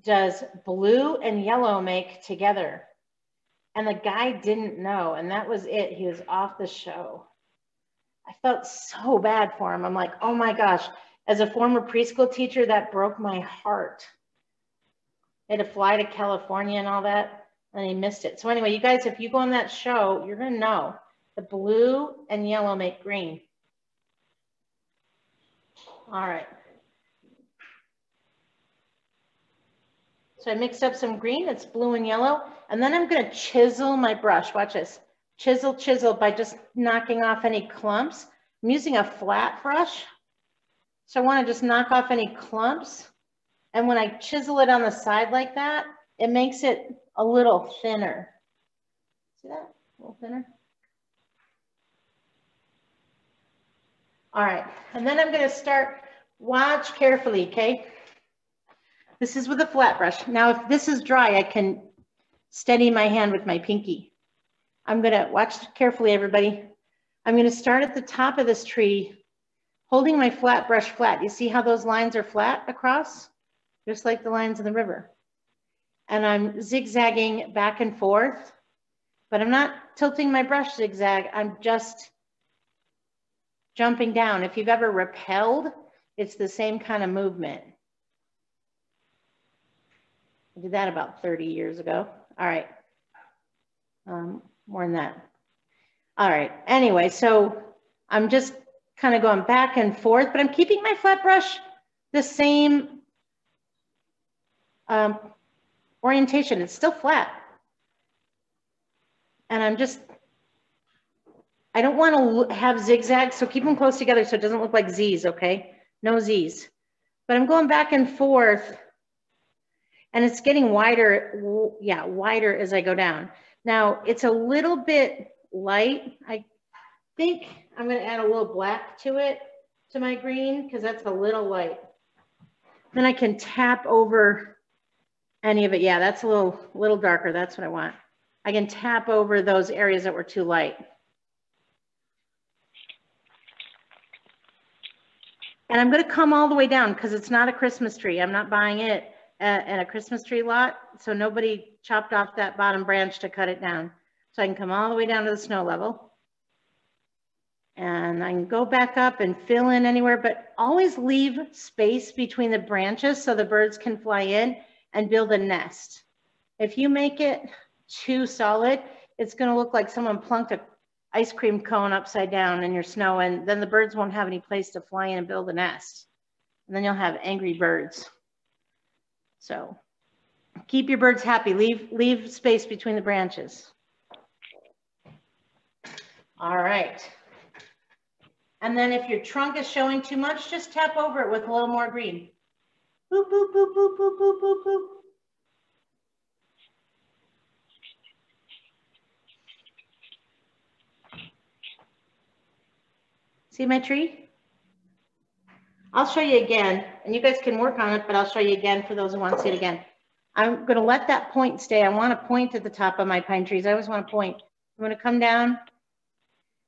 does blue and yellow make together? And the guy didn't know, and that was it. He was off the show. I felt so bad for him. I'm like, oh my gosh, as a former preschool teacher, that broke my heart. He had to fly to California and all that, and he missed it. So anyway, you guys, if you go on that show, you're gonna know the blue and yellow make green. All right. So I mixed up some green, it's blue and yellow, and then I'm gonna chisel my brush, watch this. Chisel, chisel by just knocking off any clumps. I'm using a flat brush. So I wanna just knock off any clumps. And when I chisel it on the side like that, it makes it a little thinner. See that, a little thinner? All right, and then I'm gonna start, watch carefully, okay? This is with a flat brush. Now, if this is dry, I can steady my hand with my pinky. I'm gonna, watch carefully, everybody. I'm gonna start at the top of this tree, holding my flat brush flat. You see how those lines are flat across? Just like the lines in the river. And I'm zigzagging back and forth, but I'm not tilting my brush zigzag. I'm just jumping down. If you've ever rappelled, it's the same kind of movement. Did that about 30 years ago. All right. Um, more than that. All right. Anyway, so I'm just kind of going back and forth, but I'm keeping my flat brush the same um, orientation. It's still flat. And I'm just I don't want to have zigzags, so keep them close together so it doesn't look like Z's, okay? No Z's. But I'm going back and forth and it's getting wider, yeah, wider as I go down. Now it's a little bit light. I think I'm gonna add a little black to it, to my green, because that's a little light. Then I can tap over any of it. Yeah, that's a little, little darker. That's what I want. I can tap over those areas that were too light. And I'm going to come all the way down because it's not a Christmas tree. I'm not buying it at, a Christmas tree lot. So nobody chopped off that bottom branch to cut it down. So I can come all the way down to the snow level. And I can go back up and fill in anywhere, but always leave space between the branches so the birds can fly in and build a nest. If you make it too solid, it's going to look like someone plunked a ice cream cone upside down in your snow and then the birds won't have any place to fly in and build a nest. And then you'll have angry birds. So keep your birds happy. Leave, leave space between the branches. All right. And then if your trunk is showing too much, just tap over it with a little more green. Boop, boop, boop, boop, boop, boop, boop, boop. See my tree? I'll show you again, and you guys can work on it, but I'll show you again for those who want to see it again. I'm going to let that point stay. I want to point at the top of my pine trees. I always want to point. I'm going to come down,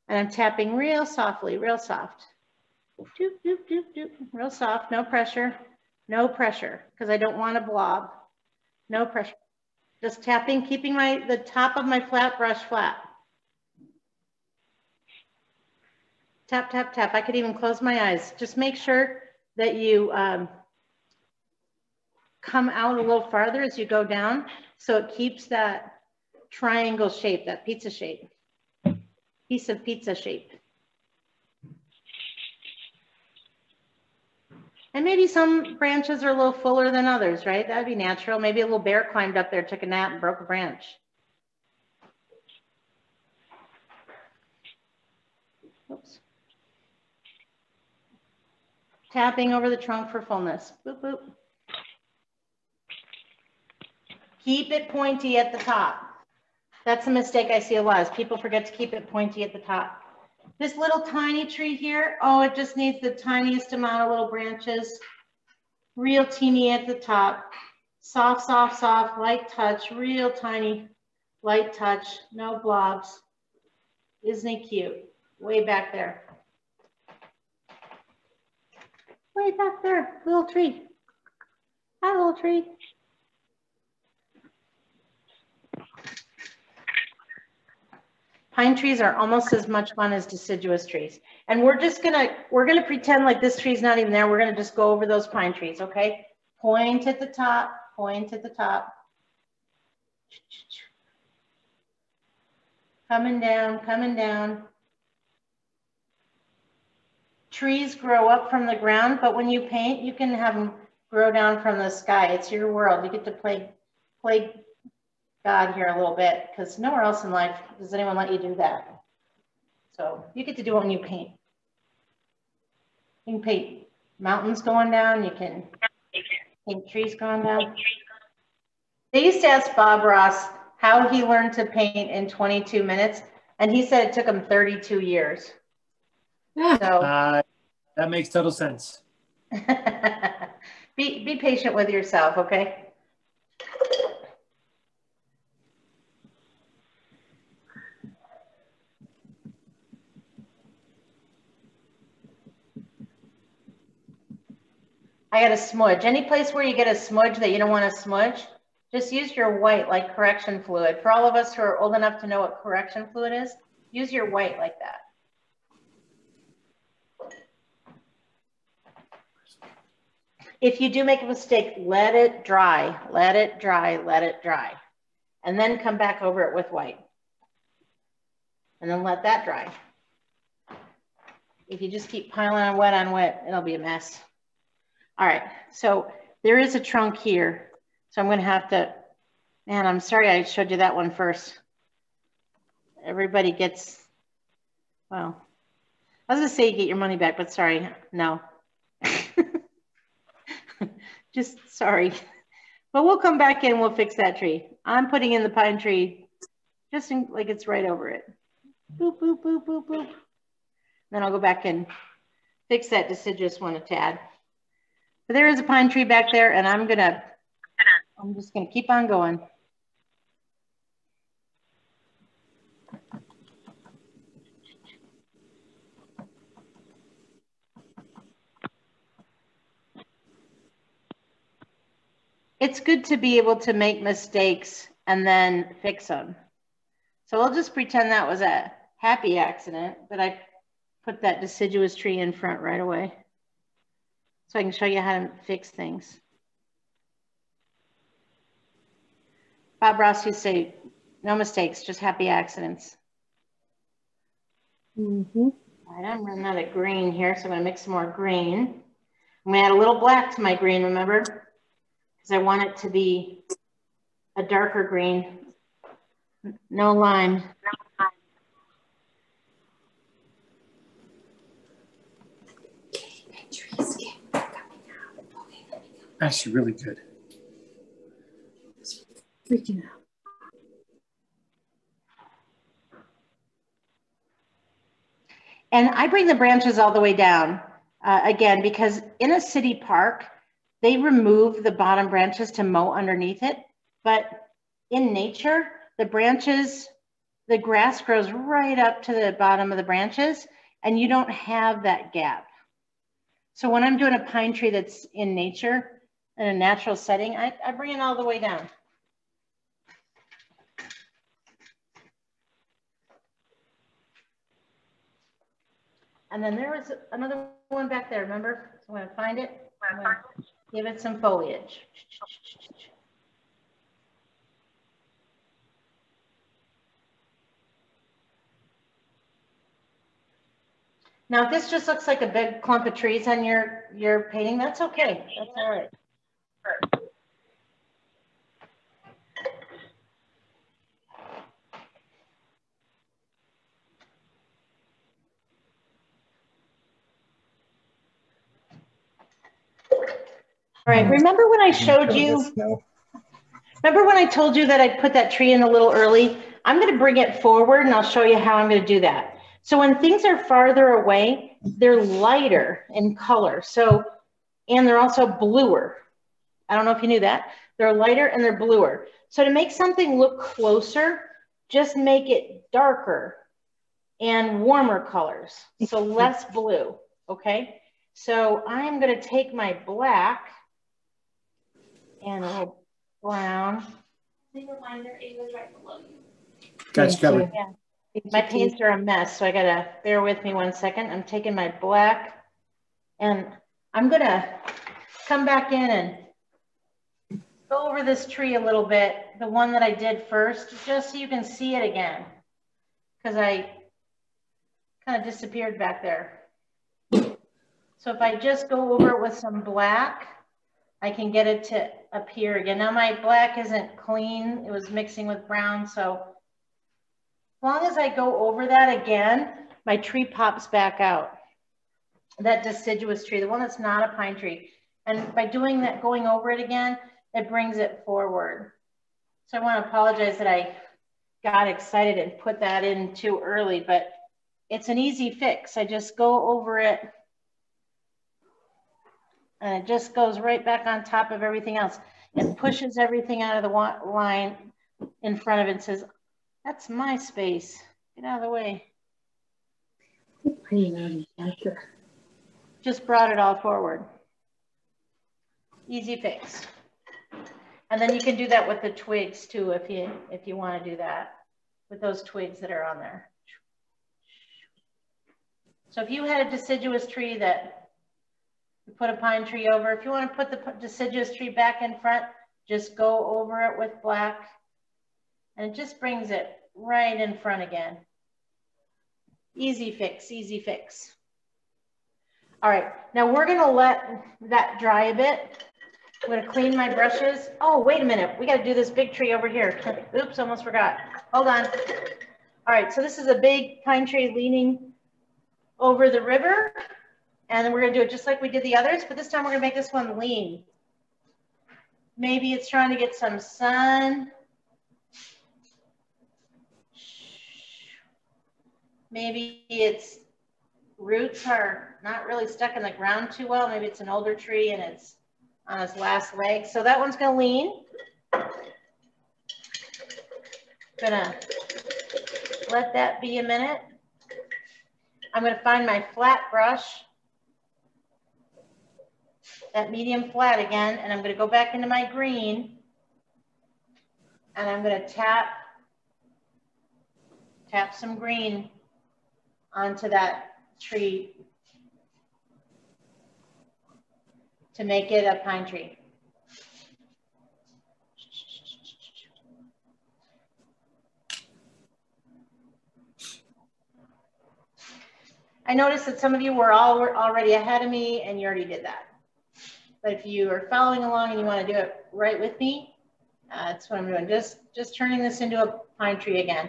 and I'm tapping real softly, real soft. Doop, doop, doop, doop. Real soft, no pressure, no pressure, because I don't want a blob. No pressure. Just tapping, keeping my the top of my flat brush flat. Tap, tap, tap. I could even close my eyes. Just make sure that you um, come out a little farther as you go down so it keeps that triangle shape, that pizza shape, piece of pizza shape. And maybe some branches are a little fuller than others, right? That'd be natural. Maybe a little bear climbed up there, took a nap and broke a branch. Oops. Tapping over the trunk for fullness. Boop, boop. Keep it pointy at the top. That's a mistake I see a lot is people forget to keep it pointy at the top. This little tiny tree here, oh, it just needs the tiniest amount of little branches. Real teeny at the top. Soft, soft, soft, light touch, real tiny light touch, no blobs. Isn't he cute? Way back there. Way back there, little tree. Hi, little tree. Pine trees are almost as much fun as deciduous trees. And we're just gonna, we're gonna pretend like this tree's not even there. We're gonna just go over those pine trees, okay? Point at the top, point at the top. Coming down, coming down. Trees grow up from the ground, but when you paint, you can have them grow down from the sky. It's your world. You get to play, play God here a little bit because nowhere else in life does anyone let you do that. So you get to do it when you paint. You can paint mountains going down. You can paint trees going down. They used to ask Bob Ross how he learned to paint in 22 minutes, and he said it took him 32 years. Yeah. So Uh, that makes total sense. (laughs) be, be patient with yourself, okay? I got a smudge. Any place where you get a smudge that you don't want to smudge, just use your white like correction fluid. For all of us who are old enough to know what correction fluid is, use your white like that. If you do make a mistake, let it dry, let it dry, let it dry. And then come back over it with white. And then let that dry. If you just keep piling on wet on wet, it'll be a mess. All right, so there is a trunk here. So I'm gonna have to, man, I'm sorry I showed you that one first. Everybody gets, well, I was gonna say you get your money back, but sorry, no. (laughs) Just sorry. But we'll come back in, we'll fix that tree. I'm putting in the pine tree just in, like it's right over it. Boop, boop, boop, boop, boop. Then I'll go back and fix that deciduous one a tad. But there is a pine tree back there and I'm gonna, I'm just gonna keep on going. It's good to be able to make mistakes and then fix them. So we'll just pretend that was a happy accident, but I put that deciduous tree in front right away so I can show you how to fix things. Bob Ross used to say, no mistakes, just happy accidents. All right, I'm running out of green here, so I'm gonna mix some more green. I'm gonna add a little black to my green, remember? Because I want it to be a darker green. No lime. Trees get coming out. Okay, let me go. Actually, really good. Freaking out. And I bring the branches all the way down, uh, again, because in a city park, they remove the bottom branches to mow underneath it. But in nature, the branches, the grass grows right up to the bottom of the branches and you don't have that gap. So when I'm doing a pine tree that's in nature, in a natural setting, I, I bring it all the way down. And then there was another one back there, remember? So I'm gonna find it, give it some foliage. Now, if this just looks like a big clump of trees on your, your painting, that's okay, that's all right. All right, remember when I showed you, remember when I told you that I'd put that tree in a little early? I'm gonna bring it forward and I'll show you how I'm gonna do that. So when things are farther away, they're lighter in color. So, and they're also bluer. I don't know if you knew that. They're lighter and they're bluer. So to make something look closer, just make it darker and warmer colors. So (laughs) less blue, okay? So I'm gonna take my black and a little brown. reminder, Ava's right below you. Got covered. Yeah. My paints are a mess, so I gotta bear with me one second. I'm taking my black and I'm gonna come back in and go over this tree a little bit, the one that I did first, just so you can see it again. Because I kind of disappeared back there. So if I just go over it with some black, I can get it to appear again. Now my black isn't clean. It was mixing with brown. So as long as I go over that again, my tree pops back out. That deciduous tree, the one that's not a pine tree. And by doing that, going over it again, it brings it forward. So I want to apologize that I got excited and put that in too early, but it's an easy fix. I just go over it and it just goes right back on top of everything else. It pushes everything out of the line in front of it and says, that's my space. Get out of the way. Just brought it all forward. Easy fix. And then you can do that with the twigs too, if you, if you want to do that with those twigs that are on there. So if you had a deciduous tree that put a pine tree over, if you want to put the deciduous tree back in front, just go over it with black and it just brings it right in front again. Easy fix, easy fix. All right, now we're gonna let that dry a bit. I'm gonna clean my brushes. Oh, wait a minute. We gotta do this big tree over here. Oops, almost forgot. Hold on. All right, so this is a big pine tree leaning over the river. And then we're gonna do it just like we did the others, but this time we're gonna make this one lean. Maybe it's trying to get some sun. Maybe its roots are not really stuck in the ground too well. Maybe it's an older tree and it's on its last leg. So that one's gonna lean. Gonna let that be a minute. I'm gonna find my flat brush, that medium flat again, and I'm gonna go back into my green and I'm gonna tap, tap some green onto that tree to make it a pine tree. I noticed that some of you were all already ahead of me and you already did that. But if you are following along and you want to do it right with me, uh, that's what I'm doing. Just, just turning this into a pine tree again.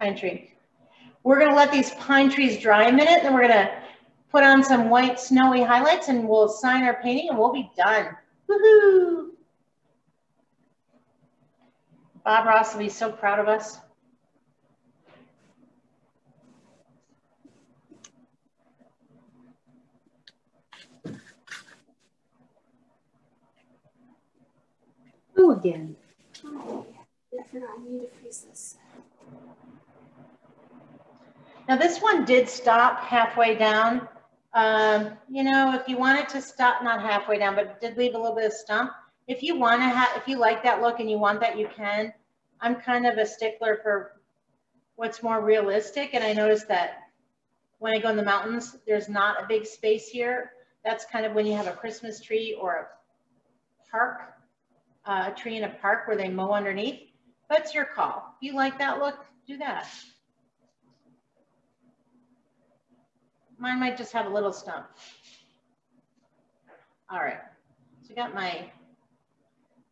Pine tree. We're going to let these pine trees dry a minute, then we're going to put on some white snowy highlights and we'll sign our painting and we'll be done. Woohoo! Bob Ross will be so proud of us. Again? Now this one did stop halfway down. Um, you know, if you wanted to stop, not halfway down, but did leave a little bit of stump. If you want to have, if you like that look and you want that, you can. I'm kind of a stickler for what's more realistic. And I noticed that when I go in the mountains, there's not a big space here. That's kind of when you have a Christmas tree or a park, uh, a tree in a park where they mow underneath. that's your call. If you like that look, do that. Mine might just have a little stump. All right, so I got my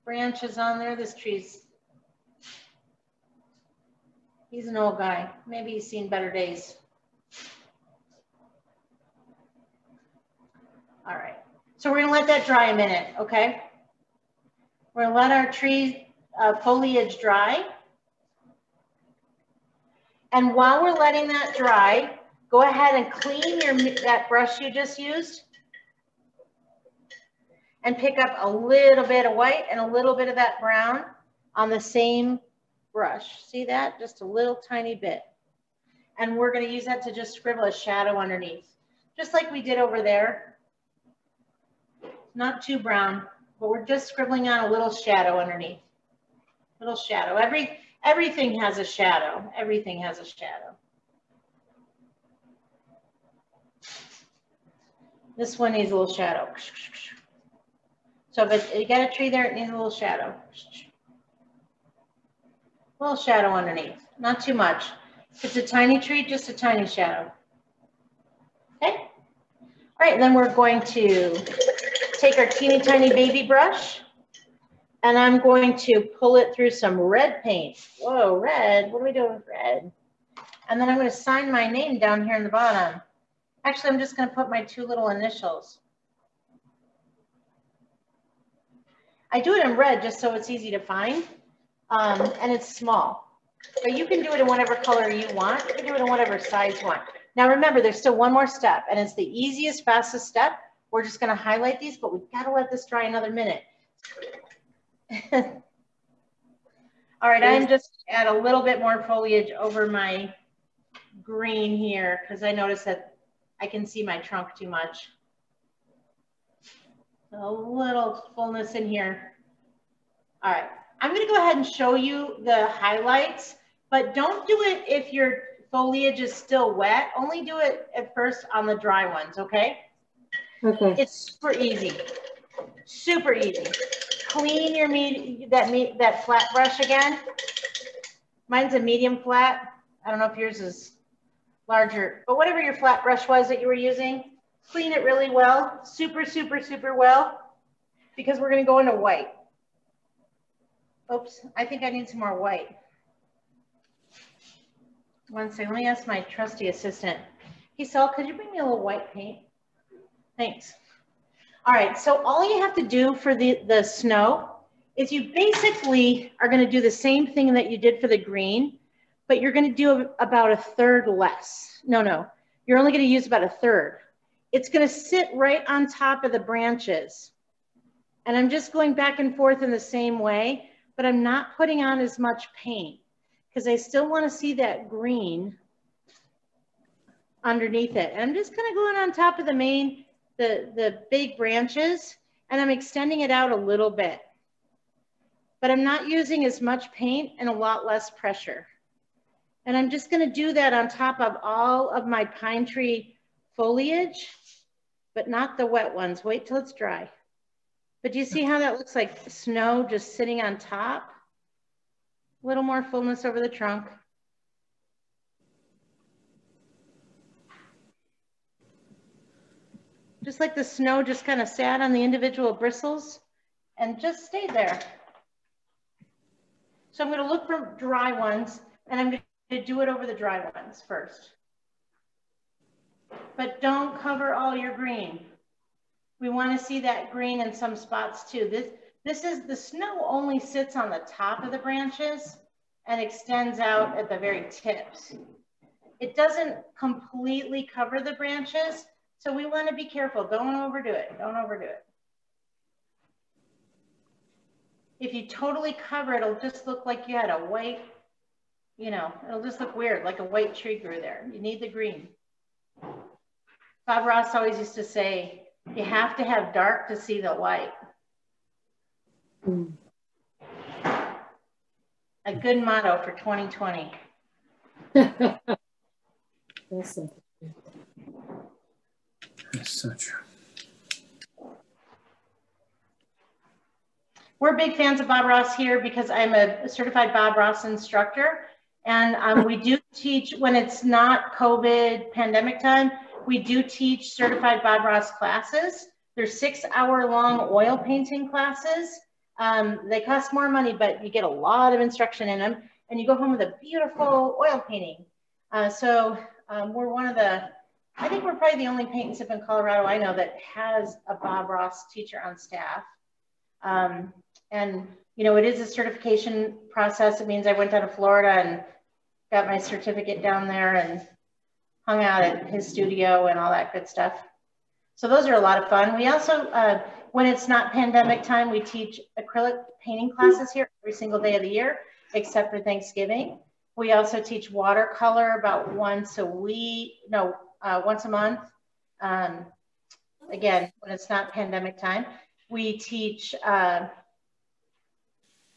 branches on there. This tree's, he's an old guy. Maybe he's seen better days. All right, so we're gonna let that dry a minute, okay? We're gonna let our tree uh, foliage dry. And while we're letting that dry, Go ahead and clean your that brush you just used. and pick up a little bit of white and a little bit of that brown on the same brush. See that? Just a little tiny bit. And we're gonna use that to just scribble a shadow underneath, just like we did over there. Not too brown, but we're just scribbling on a little shadow underneath. Little shadow. Every Everything has a shadow. Everything has a shadow. This one needs a little shadow. So if you got a tree there, it needs a little shadow. A little shadow underneath, not too much. If it's a tiny tree, just a tiny shadow. Okay. All right, then we're going to take our teeny tiny baby brush and I'm going to pull it through some red paint. Whoa, red, what are we doing with red? And then I'm gonna sign my name down here in the bottom. Actually, I'm just gonna put my two little initials. I do it in red just so it's easy to find, um, and it's small. But you can do it in whatever color you want. You can do it in whatever size you want. Now remember, there's still one more step, and it's the easiest, fastest step. We're just gonna highlight these, but we've gotta let this dry another minute. (laughs) All right, I'm just add a little bit more foliage over my green here because I notice that I can see my trunk too much. A little fullness in here. All right, I'm gonna go ahead and show you the highlights, but don't do it if your foliage is still wet. Only do it at first on the dry ones, okay? Okay. It's super easy, super easy clean your med that me that flat brush again. Mine's a medium flat. I don't know if yours is larger, but whatever your flat brush was that you were using, clean it really well, super, super, super well, because we're gonna go into white. Oops, I think I need some more white. One second, let me ask my trusty assistant. Hey, Sal, could you bring me a little white paint? Thanks. All right, so all you have to do for the, the snow is you basically are gonna do the same thing that you did for the green, but you're gonna do about a third less. No, no, you're only gonna use about a third. It's gonna sit right on top of the branches. And I'm just going back and forth in the same way, but I'm not putting on as much paint because I still wanna see that green underneath it. And I'm just kind of going on top of the main the, the big branches and I'm extending it out a little bit. But I'm not using as much paint and a lot less pressure. And I'm just gonna do that on top of all of my pine tree foliage, but not the wet ones. Wait till it's dry. But do you see how that looks like snow just sitting on top? A little more fullness over the trunk. Just like the snow just kind of sat on the individual bristles and just stayed there. So I'm gonna look for dry ones and I'm gonna do it over the dry ones first. But don't cover all your green. We wanna see that green in some spots too. This, this is, the snow only sits on the top of the branches and extends out at the very tips. It doesn't completely cover the branches, so we want to be careful. Don't overdo it. Don't overdo it. If you totally cover it, it'll just look like you had a white, you know, it'll just look weird, like a white tree grew there. You need the green. Bob Ross always used to say, you have to have dark to see the light. A good motto for 2020. That's (laughs) that's We're big fans of Bob Ross here because I'm a certified Bob Ross instructor. And um, we do teach when it's not COVID pandemic time, we do teach certified Bob Ross classes. They're six hour long oil painting classes. Um, they cost more money, but you get a lot of instruction in them and you go home with a beautiful oil painting. Uh, so um, we're one of the I think we're probably the only paint and sip in Colorado I know that has a Bob Ross teacher on staff. Um, and, you know, it is a certification process. It means I went down to Florida and got my certificate down there and hung out at his studio and all that good stuff. So those are a lot of fun. We also, uh, when it's not pandemic time, we teach acrylic painting classes here every single day of the year, except for Thanksgiving. We also teach watercolor about once a week, no, uh, once a month. Um, again, when it's not pandemic time. We teach, uh,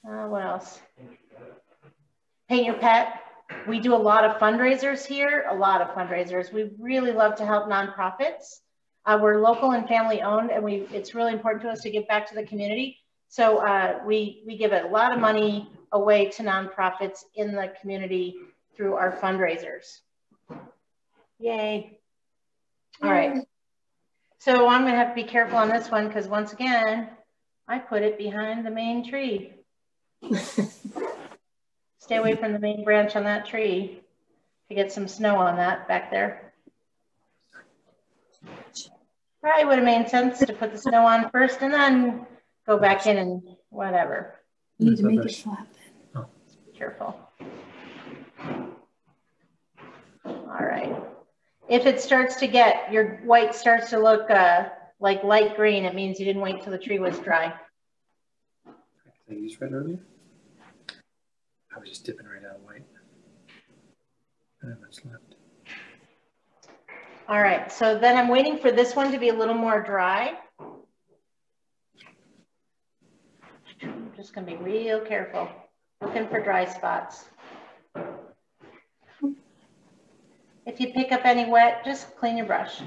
uh, what else? Paint Your Pet. We do a lot of fundraisers here, a lot of fundraisers. We really love to help nonprofits. Uh, we're local and family owned, and we it's really important to us to give back to the community. So uh, we, we give a lot of money away to nonprofits in the community through our fundraisers. Yay. All right. So I'm gonna have to be careful on this one because once again, I put it behind the main tree. (laughs) Stay away from the main branch on that tree to get some snow on that back there. Probably would have made sense to put the snow on first and then go back in and whatever. You need to make it flat then. Be careful. All right. If it starts to get, your white starts to look uh, like light green, it means you didn't wait till the tree was dry. Did I use red earlier? I was just dipping right out of white. I don't have much left. All right, so then I'm waiting for this one to be a little more dry. I'm just gonna be real careful, looking for dry spots. If you pick up any wet, just clean your brush.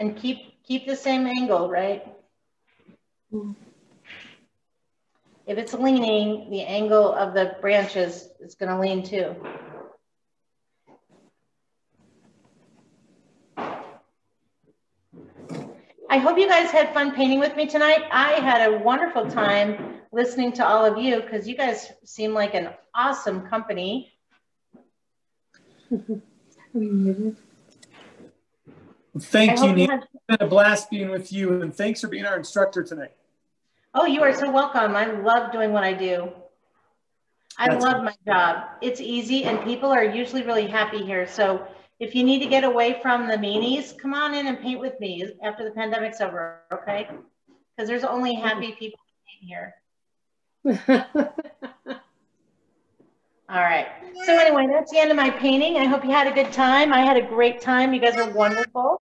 And keep, keep the same angle, right? If it's leaning, the angle of the branches is gonna lean too. I hope you guys had fun painting with me tonight. I had a wonderful time listening to all of you because you guys seem like an awesome company. Are we muted? Well, thank I you, hope you Nancy. had- It's been a blast being with you, and thanks for being our instructor tonight. Oh, you are so welcome. I love doing what I do. I That's- love my job. It's easy and people are usually really happy here. So if you need to get away from the meanies, come on in and paint with me after the pandemic's over, okay? Because there's only happy people here. (laughs) All right. So anyway, that's the end of my painting. I hope you had a good time. I had a great time. You guys are wonderful.